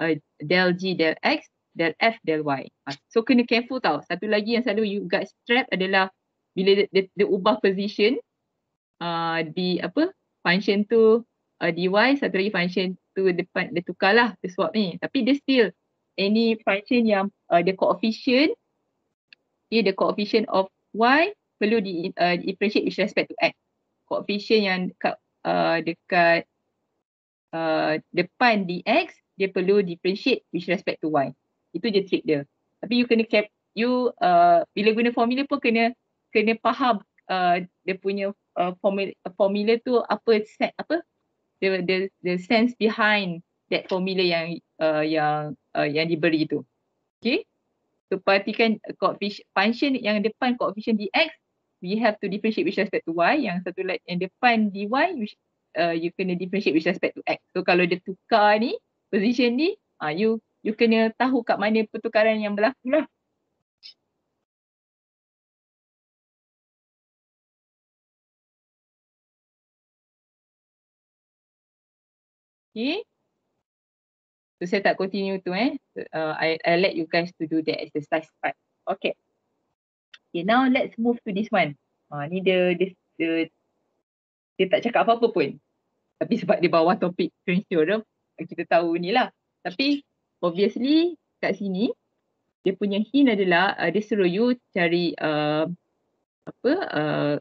uh, del g del x, del f del y. Ah, so kena careful tau. Satu lagi yang selalu you got strap adalah bila dia, dia, dia ubah position uh, di apa function tu uh, dy, satu lagi function tu depan dia tukar lah dia swap ni. Tapi dia still any function yang uh, the coefficient okay, the coefficient of y perlu di uh, differentiate with respect to x. Coefficient yang dekat uh, dekat uh, depan dx dia perlu differentiate with respect to y. Itu je trick dia. Tapi you kena cap you uh, bila guna formula pun kena kena faham uh, dia punya uh, formula formula tu apa set apa the the the sense behind that formula yang uh, yang uh, yang diberi tu. Okay. So perhatikan coefficient function yang depan coefficient dx we have to differentiate with respect to y yang satu lagi yang depan dy which uh, you kena differentiate with respect to x so kalau dia tukar ni position ni uh, you you kena tahu kat mana pertukaran yang berlaku lah Okay. So saya tak continue tu eh. Uh, I, I let you guys to do the exercise part. Okay. Okay, now let's move to this one. Ha, ni dia, dia, dia, dia tak cakap apa-apa pun. Tapi sebab dia bawa topik French theorem, kita tahu ni lah. Tapi obviously kat sini, dia punya hint adalah uh, dia suruh you cari uh, apa uh,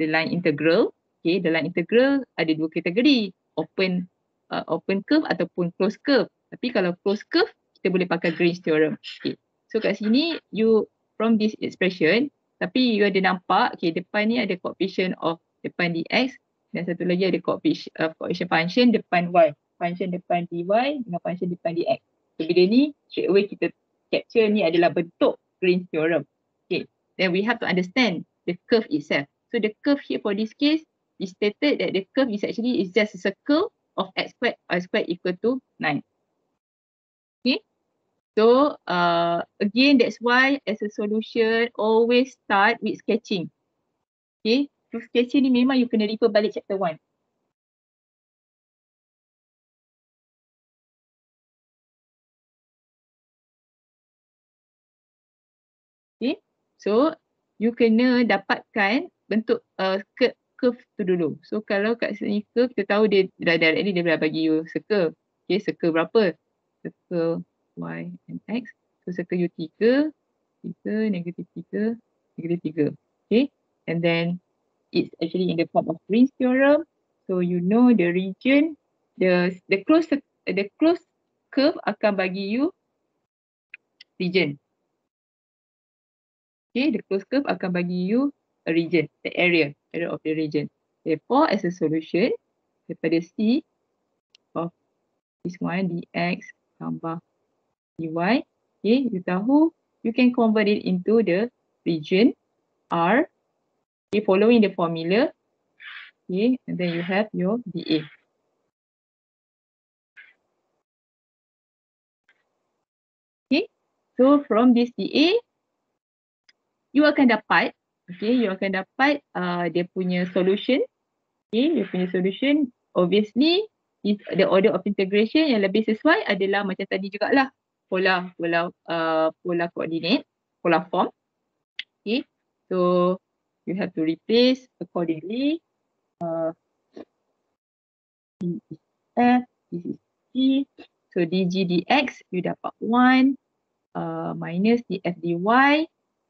the line integral. Okay, the line integral ada dua kategori. Open uh, open curve ataupun closed curve. Tapi kalau closed curve, kita boleh pakai Green's theorem. Okay. So kat sini, you from this expression tapi you ada nampak okay depan ni ada coefficient of depan dx dan satu lagi ada coefficient, uh, coefficient function depan y function depan dy dengan function depan dx so bila ni straight away kita capture ni adalah bentuk Green's theorem okay then we have to understand the curve itself so the curve here for this case is stated that the curve is actually is just a circle of x squared y squared equal to 9 okay So uh, again, that's why as a solution, always start with sketching. Okay, so sketching ni memang you kena refer balik chapter 1. Okay, so you kena dapatkan bentuk uh, curve tu dulu. So kalau kat sini curve, kita tahu dia dah directly dia dah bagi you circle. Okay, circle berapa? Circle y and x. So circle u3, 3, negative 3, negative 3. Okay. And then it's actually in the form of Green's theorem. So you know the region, the the close the close curve akan bagi you region. Okay, the close curve akan bagi you a region, the area, area of the region. Therefore, as a solution, daripada C of this one, dx tambah dy. Okay, you tahu you can convert it into the region R. Okay, following the formula. Okay, and then you have your dA. Okay, so from this dA, you akan dapat, okay, you akan dapat uh, dia punya solution. Okay, dia punya solution obviously if the order of integration yang lebih sesuai adalah macam tadi jugalah polar polar uh, polar coordinate polar form. Okay so you have to replace accordingly. Uh, this is f this is g. So dg dx you dapat 1 uh, minus df dy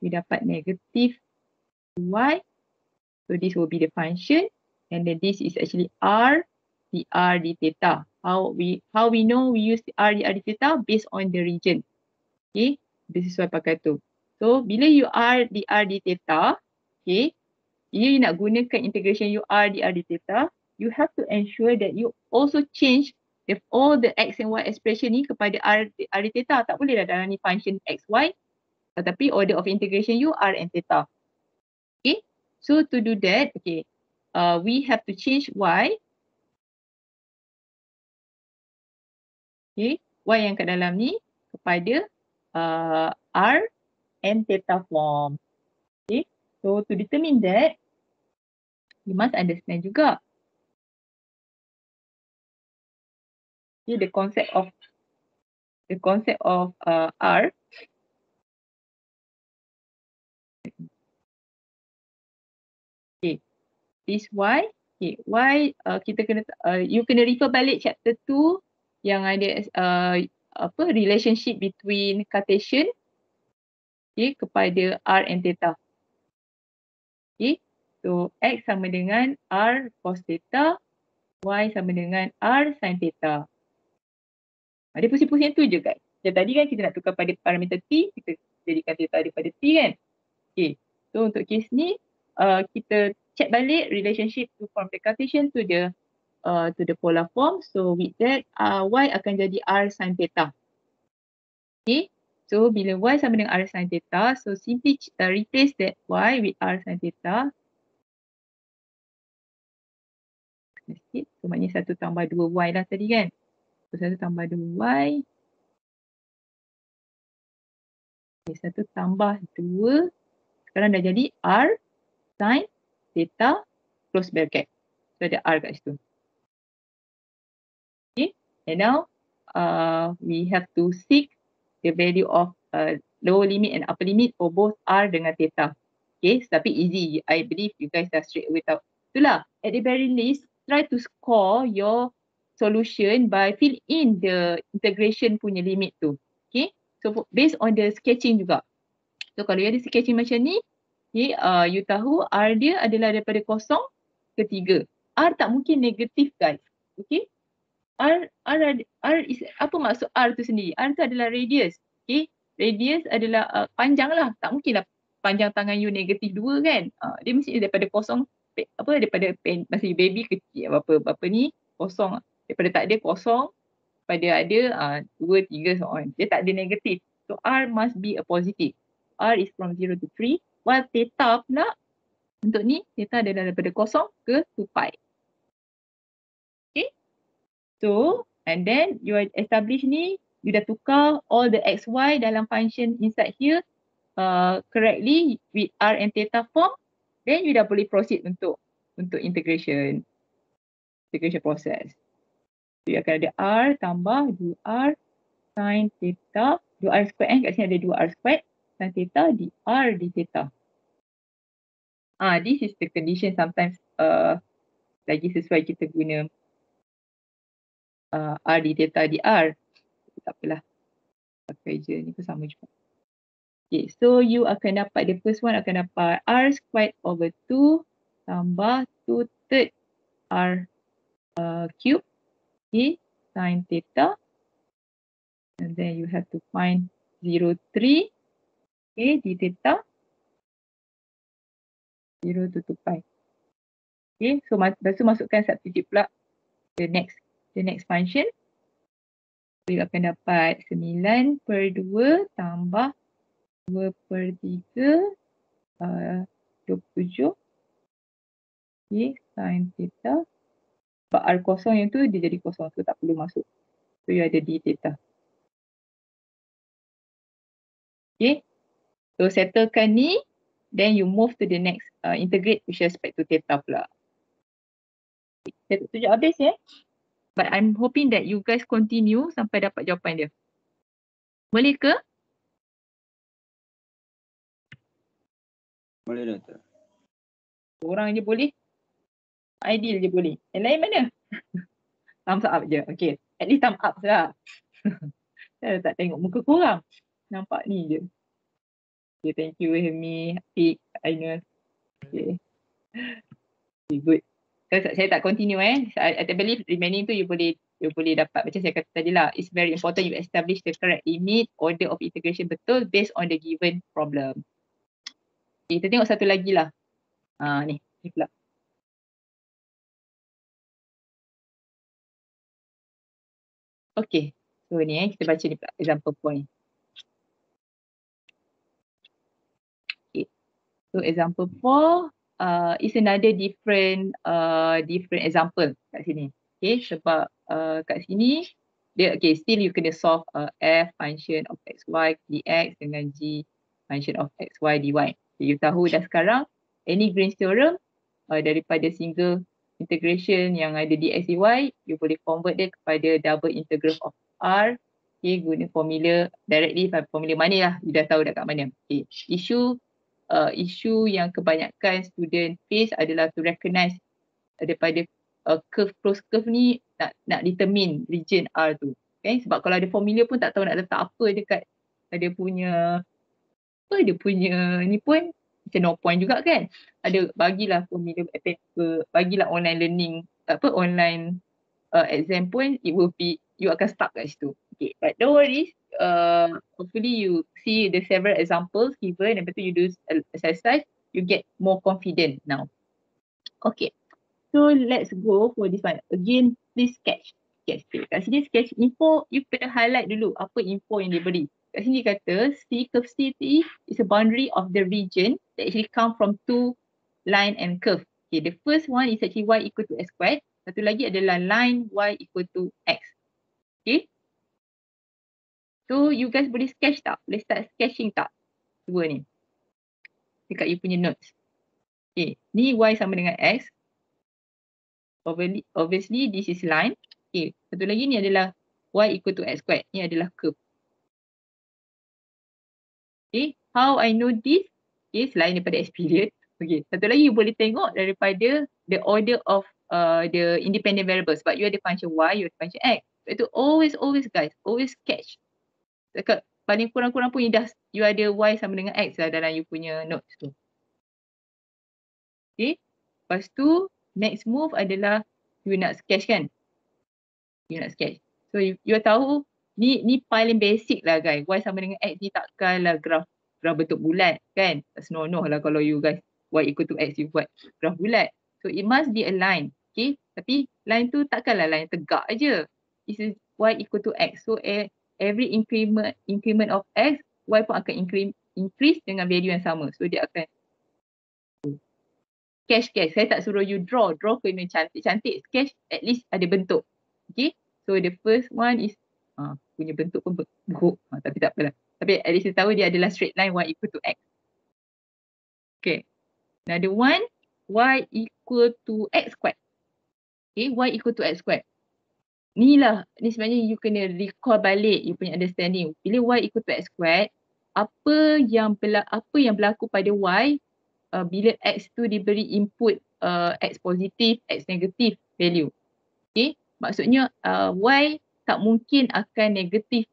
you dapat negative y so this will be the function and then this is actually r dr d theta how we how we know we use R D R D theta based on the region. Okay, this is why pakai tu. So bila you R D R D theta, okay, you nak gunakan integration you R D R D theta, you have to ensure that you also change if all the x and y expression ni kepada R D R D theta. Tak boleh lah dalam ni function x y, tetapi order of integration you R and theta. So to do that, okay, uh, we have to change Y. Okay, Y yang kat dalam ni kepada uh, R and theta form. Okay, so to determine that, you must understand juga. Okay, the concept of the concept of uh, R this why okay why uh, kita kena uh, you kena refer balik chapter 2 yang ada uh, apa relationship between Cartesian okay, kepada R and theta okay so X sama dengan R cos theta Y sama dengan R sin theta ada pusing-pusing tu je kan. Macam tadi kan kita nak tukar pada parameter T, kita jadikan theta daripada T kan. Okay. So untuk kes ni, uh, kita check balik relationship to form the Cartesian to the uh, to the polar form. So with that, uh, Y akan jadi R sin theta. Okay. So bila Y sama dengan R sin theta, so simply uh, replace that Y with R sin theta. So maknanya satu tambah dua Y lah tadi kan. So satu tambah dua Y. Okay, satu tambah dua. Sekarang dah jadi R sin theta close bracket. So ada R kat situ. Okay. And now uh, we have to seek the value of uh, lower limit and upper limit for both R dengan theta. Okay. Tapi easy. I believe you guys dah straight away tahu. Itulah. At the very least, try to score your solution by fill in the integration punya limit tu. Okay. So based on the sketching juga. So kalau you ada sketching macam ni, okay, uh, you tahu R dia adalah daripada kosong ke tiga. R tak mungkin negatif guys. Okay. R, R, R is, apa maksud R tu sendiri? R tu adalah radius. Okay. Radius adalah uh, panjang lah. Tak mungkin lah panjang tangan you negatif dua kan. Uh, dia mesti daripada kosong apa daripada pen, masih baby kecil apa apa ni kosong daripada tak ada kosong pada ada uh, dua, tiga, so on. Dia tak ada negatif. So R must be a positive. R is from 0 to 3. While theta pula untuk ni, theta adalah daripada kosong ke 2 pi. Okay. So, and then you establish ni, you dah tukar all the x, y dalam function inside here uh, correctly with R and theta form. Then you dah boleh proceed untuk untuk integration integration process. Jadi akan ada R tambah 2R sin theta. 2R square eh. Kat sini ada 2R square sin theta di R di theta. Ah, this is the condition sometimes uh, lagi sesuai kita guna uh, R di theta di R. Tak apalah. Pakai je ni pun sama juga. Okay, so you akan dapat the first one akan dapat R squared over 2 tambah 2 third R uh, cube okay, sine theta. And then you have to find 0, 3, okay, d theta. 0 to 2 pi. Okay, so lepas tu masukkan substitute pula the next the next function. You akan dapat 9 per 2 tambah 2 per 3 uh, 27. Okay, sin theta sebab R kosong yang tu dia jadi kosong so tak perlu masuk. So you ada D theta. Okay. So settlekan ni then you move to the next uh, integrate with respect to theta pula. Saya tak tunjuk habis ya. But I'm hoping that you guys continue sampai dapat jawapan dia. Boleh ke? Boleh doktor. Orang je boleh ideal je boleh. Yang lain mana? thumbs up je. Okay. At least thumbs up lah. Saya tak tengok muka korang. Nampak ni je. Okay, thank you Hemi, Pik, Aina. Okay. okay. Good. So, saya tak continue eh. I, I believe remaining tu you boleh you boleh dapat macam saya kata tadi lah. It's very important you establish the correct limit order of integration betul based on the given problem. Okay, kita tengok satu lagi lah. Ha, ni, ni pula. Okay. So ni eh, kita baca ni pula example point. Okay. So example four uh, is another different uh, different example kat sini. Okay, sebab uh, kat sini dia okay still you kena solve uh, f function of x y dx dengan g function of x y dy. Okay, you tahu dah sekarang any Green's theorem uh, daripada single integration yang ada di XY, you boleh convert dia kepada double integral of R. Okay, guna formula directly, formula mana lah, you dah tahu dah kat mana. Okay, isu uh, isu yang kebanyakan student face adalah to recognize daripada uh, curve close curve ni nak nak determine region R tu. Okay, sebab kalau ada formula pun tak tahu nak letak apa dekat ada punya apa dia punya ni pun macam no point juga kan. Ada bagilah formula paper, bagilah online learning apa online uh, exam pun it will be you akan stuck kat situ. Okay, but don't worry. Uh, hopefully you see the several examples given and betul you do exercise, you get more confident now. Okay, so let's go for this one. Again, please sketch. Sketch. Kat sini sketch info, you kena highlight dulu apa info yang dia beri. Kat sini kata C curve CT is a boundary of the region that actually come from two line and curve. Okay, the first one is actually y equal to x squared. Satu lagi adalah line y equal to x. Okay. So you guys boleh sketch tak? Boleh start sketching tak? Dua ni. Dekat you punya notes. Okay. Ni y sama dengan x. Obviously, obviously this is line. Okay. Satu lagi ni adalah y equal to x squared. Ni adalah curve. Okay. How I know this? Okay. Selain daripada experience. Okay. Satu lagi you boleh tengok daripada the order of uh, the independent variables. Sebab you ada function y, you ada function x. Itu always, always guys, always catch. Dekat paling kurang-kurang pun you dah, you ada y sama dengan x lah dalam you punya notes tu. Okay. Lepas tu, next move adalah you nak sketch kan? You nak sketch. So you, you tahu ni ni paling basic lah guys. Y sama dengan x ni takkanlah graf graf bentuk bulat kan? Tak senonoh lah kalau you guys y equal to x you buat graf bulat. So it must be a line. Okay. Tapi line tu takkanlah line tegak aja is y equal to x. So every increment increment of x, y pun akan increase increase dengan value yang sama. So dia akan sketch sketch. Saya tak suruh you draw. Draw kena cantik-cantik. Sketch at least ada bentuk. Okay. So the first one is uh, punya bentuk pun buruk. Uh, tapi tak apalah. Tapi at least you tahu dia adalah straight line y equal to x. Okay. Another one, y equal to x squared. Okay, y equal to x squared ni lah ni sebenarnya you kena recall balik you punya understanding. Bila y equal to x squared apa yang berlaku, apa yang berlaku pada y uh, bila x tu diberi input uh, x positif x negatif value? Okay? Maksudnya uh, y tak mungkin akan negatif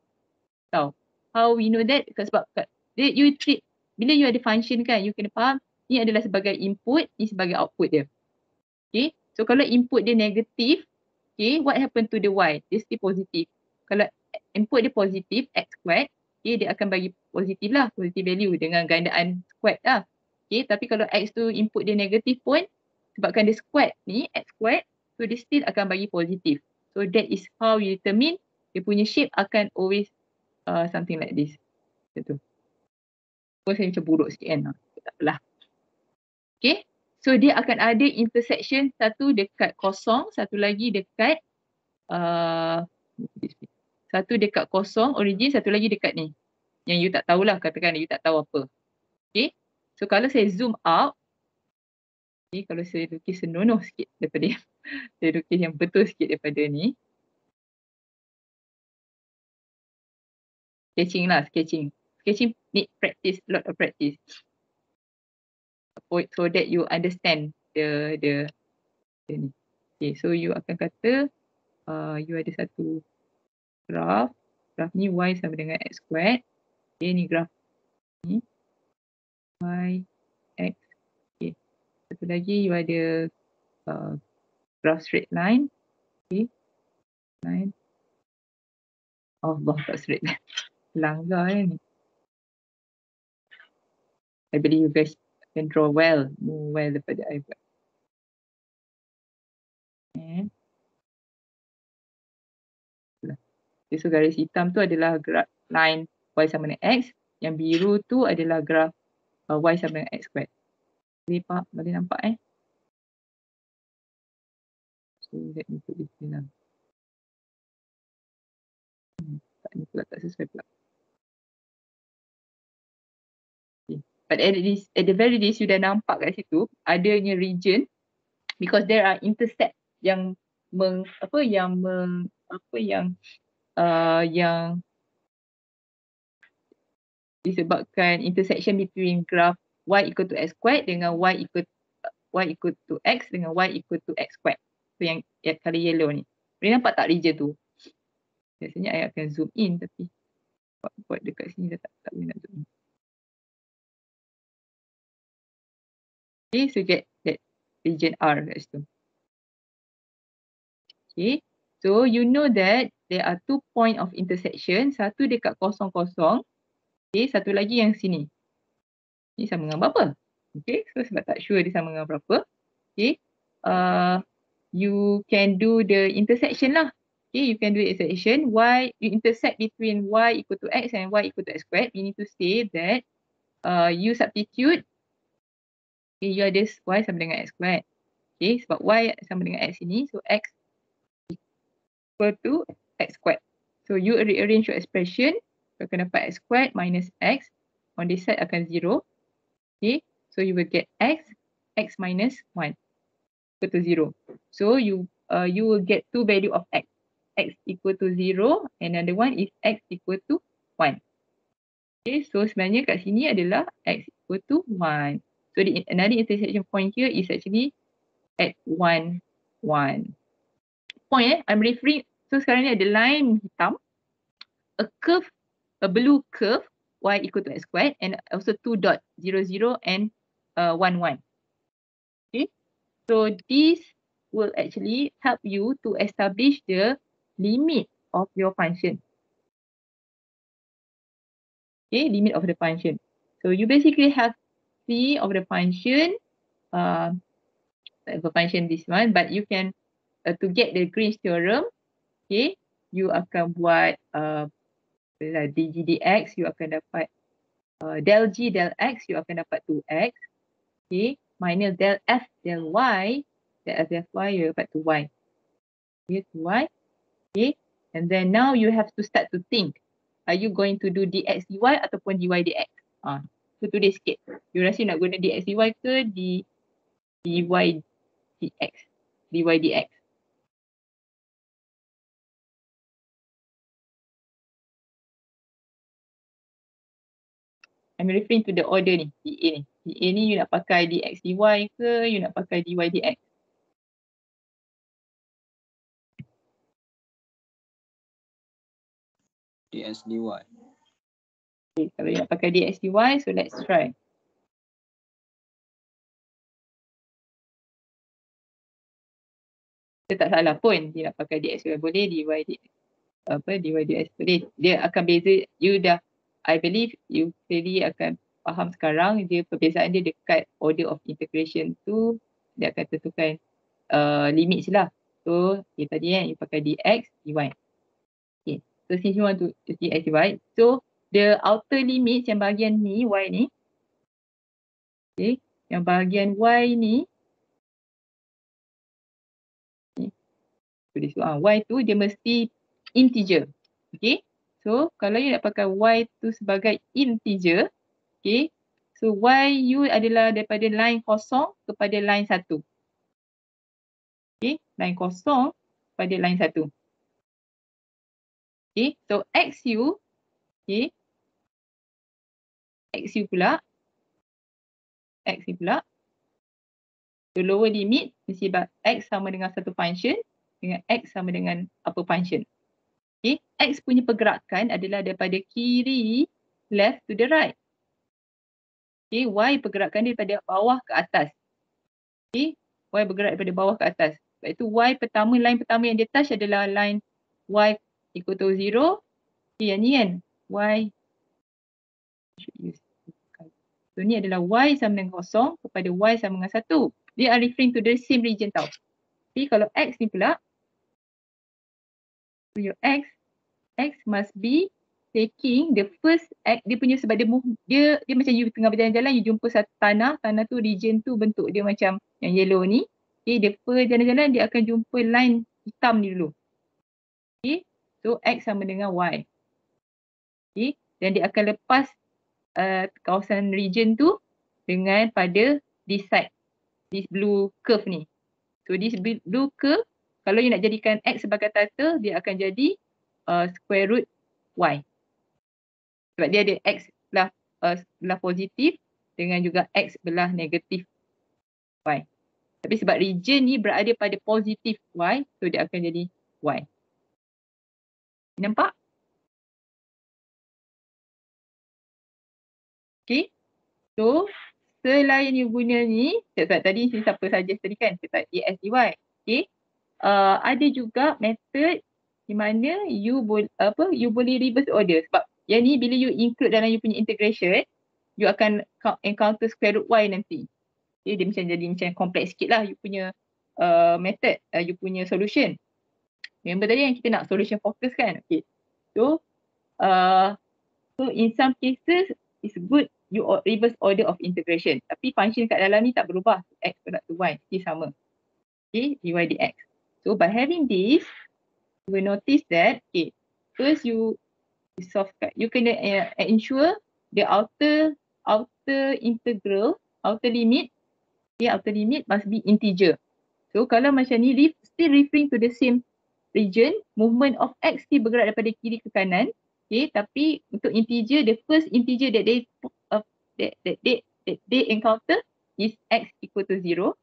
tau. How we know that? Sebab you treat bila you ada function kan you kena faham ni adalah sebagai input ni sebagai output dia. Okay? So kalau input dia negatif okay, what happen to the y? Dia still positif. Kalau input dia positif, x squared, okay, dia akan bagi positif lah, positive value dengan gandaan squared lah. Okay, tapi kalau x tu input dia negatif pun, sebabkan dia squared ni, x squared, so dia still akan bagi positif. So that is how you determine dia punya shape akan always uh, something like this. Macam tu. Pun saya macam buruk sikit kan. Tak apalah. Okay. So dia akan ada intersection satu dekat kosong, satu lagi dekat uh, satu dekat kosong origin, satu lagi dekat ni. Yang you tak tahulah katakan you tak tahu apa. Okay. So kalau saya zoom out, okay, kalau saya lukis senonoh sikit daripada saya lukis yang betul sikit daripada ni. Sketching lah, sketching. Sketching need practice, lot of practice so that you understand the the, the ni. Okay, so you akan kata uh, you ada satu graph. Graph ni y sama dengan x squared. Okay, ni graph ni. y, x. Okay. Satu lagi you ada uh, graph straight line. Okay. Line. Allah tak straight line. Langgar ni. I believe you guys can draw well, more well daripada I buat. Okay. So garis hitam tu adalah graf line y sama dengan x. Yang biru tu adalah graf uh, y sama dengan x squared. Boleh, pak, boleh nampak eh? So let me put this in lah. Hmm, tak ni pula tak sesuai pula. But at, least, at the very least you dah nampak kat situ adanya region because there are intercept yang meng, apa yang meng, apa yang uh, yang disebabkan intersection between graph y equal to x squared dengan y equal y equal to x dengan y equal to x squared. So yang, yang color yellow ni. Boleh nampak tak region tu? Biasanya saya akan zoom in tapi buat, buat dekat sini dah tak, tak boleh nak zoom in. Okay, so get that region R kat situ. Okay, so you know that there are two point of intersection. Satu dekat kosong kosong. Okay, satu lagi yang sini. Ini sama dengan berapa? Okay, so sebab tak sure dia sama dengan berapa. Okay, uh, you can do the intersection lah. Okay, you can do intersection. Y, you intersect between y equal to x and y equal to x squared. You need to say that uh, you substitute. Okay, you ada y sama dengan x squared. Okay, sebab y sama dengan x ini. So, x equal to x squared. So, you rearrange your expression. You akan dapat x squared minus x. On this side akan zero. Okay, so you will get x, x minus 1 equal to 0. So, you uh, you will get two value of x x equal to 0 another one is x equal to 1. Okay, so sebenarnya kat sini adalah x equal to 1. So the another intersection point here is actually at 1, 1. Point eh, I'm referring, so sekarang ni ada line hitam, a curve, a blue curve, y equal to x squared and also two dot, 0, 0 and uh, 1, 1. Okay, so this will actually help you to establish the limit of your function. Okay, limit of the function. So you basically have Of the function, uh, the function this one, but you can, uh, to get the Green's theorem, okay, you akan buat uh, dg dx, you akan dapat uh, del g del x, you akan dapat 2x, okay, minus del f del y, del f del y, you dapat 2y. Okay, 2y, Okay. And then now you have to start to think. Are you going to do dx dy ataupun dy dx? Ah, so tulis sikit. You rasa nak guna dx dy ke di dy dx? dy dx. I'm referring to the order ni, DA ni. DA ni you nak pakai dx dy ke, you nak pakai dy dx? dx dy. Okay, kalau nak pakai dx dy, so let's try. Dia tak salah pun dia nak pakai dx dy boleh dy dx apa dy dx boleh. Dia akan beza you dah I believe you clearly akan faham sekarang dia perbezaan dia dekat order of integration tu dia akan tentukan uh, limit lah. So okay, tadi kan you pakai dx dy So since you want to see x divide, so the outer limit yang bahagian ni, y ni, okay, yang bahagian y ni, okay, so, uh, y tu dia mesti integer. Okay, so kalau you nak pakai y tu sebagai integer, okay, so y you adalah daripada line kosong kepada line satu. Okay, line kosong pada line satu. Okay, so XU, okay, XU pula, XU pula, the lower limit mesti X sama dengan satu function dengan X sama dengan apa function. Okay, X punya pergerakan adalah daripada kiri left to the right. Okay, Y pergerakan daripada bawah ke atas. Okay, Y bergerak daripada bawah ke atas. Sebab itu Y pertama, line pertama yang dia touch adalah line Y equal to 0. Okay, yang ni kan y. So ni adalah y sama dengan kosong kepada y sama dengan satu. Dia are referring to the same region tau. Okay, kalau x ni pula. So your x, x must be taking the first x. Dia punya sebab dia, dia, dia macam you tengah berjalan-jalan, you jumpa satu tanah. Tanah tu region tu bentuk dia macam yang yellow ni. Okay, dia berjalan-jalan dia akan jumpa line hitam ni dulu. Okay, So X sama dengan Y. Okay. Dan dia akan lepas uh, kawasan region tu dengan pada this side. This blue curve ni. So this blue curve, kalau you nak jadikan X sebagai tata, dia akan jadi uh, square root Y. Sebab dia ada X belah, uh, belah positif dengan juga X belah negatif Y. Tapi sebab region ni berada pada positif Y, so dia akan jadi Y. Nampak? Okay. So, selain guna ni, sebab tadi siapa saja tadi kan, kita ESDY. Okay. Uh, ada juga method di mana you boleh apa you boleh reverse order sebab yang ni bila you include dalam you punya integration you akan encounter square root y nanti okay, dia macam jadi macam kompleks sikit lah you punya uh, method uh, you punya solution remember tadi yang kita nak solution focus kan okay so uh, so in some cases it's good you reverse order of integration. Tapi function kat dalam ni tak berubah. X product to Y. Dia sama. Okay. dy dx. So by having this, you will notice that, okay, first you solve kat, you kena uh, ensure the outer outer integral, outer limit, okay, outer limit must be integer. So kalau macam ni, still referring to the same region, movement of X still bergerak daripada kiri ke kanan, okay, tapi untuk integer, the first integer that they that, that, they, that they encounter is x equal to zero.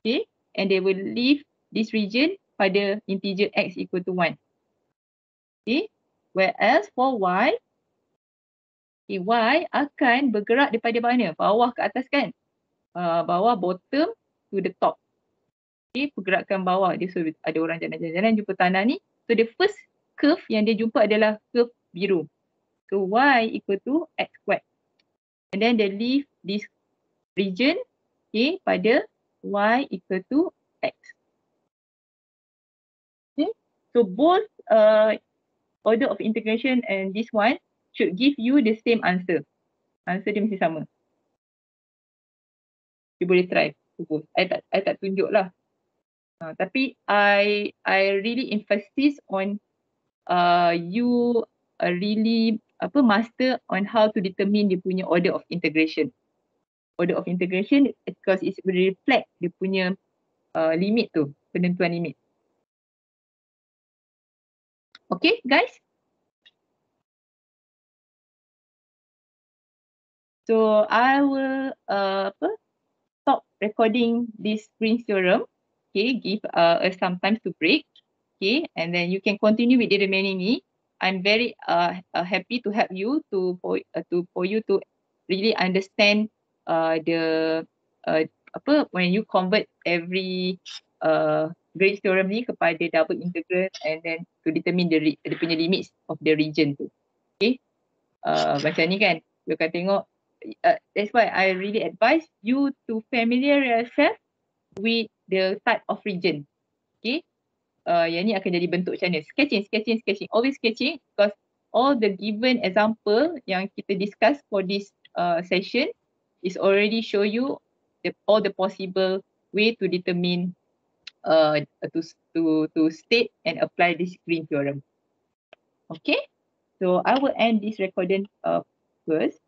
Okay. And they will leave this region pada integer x equal to one. Okay. Whereas for y, okay, y akan bergerak daripada mana? Bawah ke atas kan? Uh, bawah bottom to the top. Okay, pergerakan bawah dia so ada orang jalan-jalan jumpa tanah ni. So the first curve yang dia jumpa adalah curve biru. So y equal to x squared and then they leave this region okay, pada y equal to x. Okay. So both uh, order of integration and this one should give you the same answer. Answer dia mesti sama. You boleh try. Suppose. I tak, I tak tunjuk lah. Uh, tapi I I really emphasis on uh, you uh, really apa master on how to determine dia punya order of integration. Order of integration because it will reflect dia punya uh, limit tu, penentuan limit. Okay guys? So I will uh, apa, stop recording this screen theorem. Okay, give uh, us some time to break. Okay, and then you can continue with the remaining ni. I'm very uh, uh, happy to help you to for uh, to for you to really understand uh, the uh, apa when you convert every uh, Gray theorem ni kepada double integral and then to determine the the punya limits of the region tu. Okay. Uh, macam ni kan. You akan tengok uh, that's why I really advise you to familiar yourself with the type of region. Okay uh, yang ni akan jadi bentuk macam mana. Sketching, sketching, sketching. Always sketching because all the given example yang kita discuss for this uh, session is already show you the, all the possible way to determine uh, to, to, to state and apply this green theorem. Okay, so I will end this recording uh, first.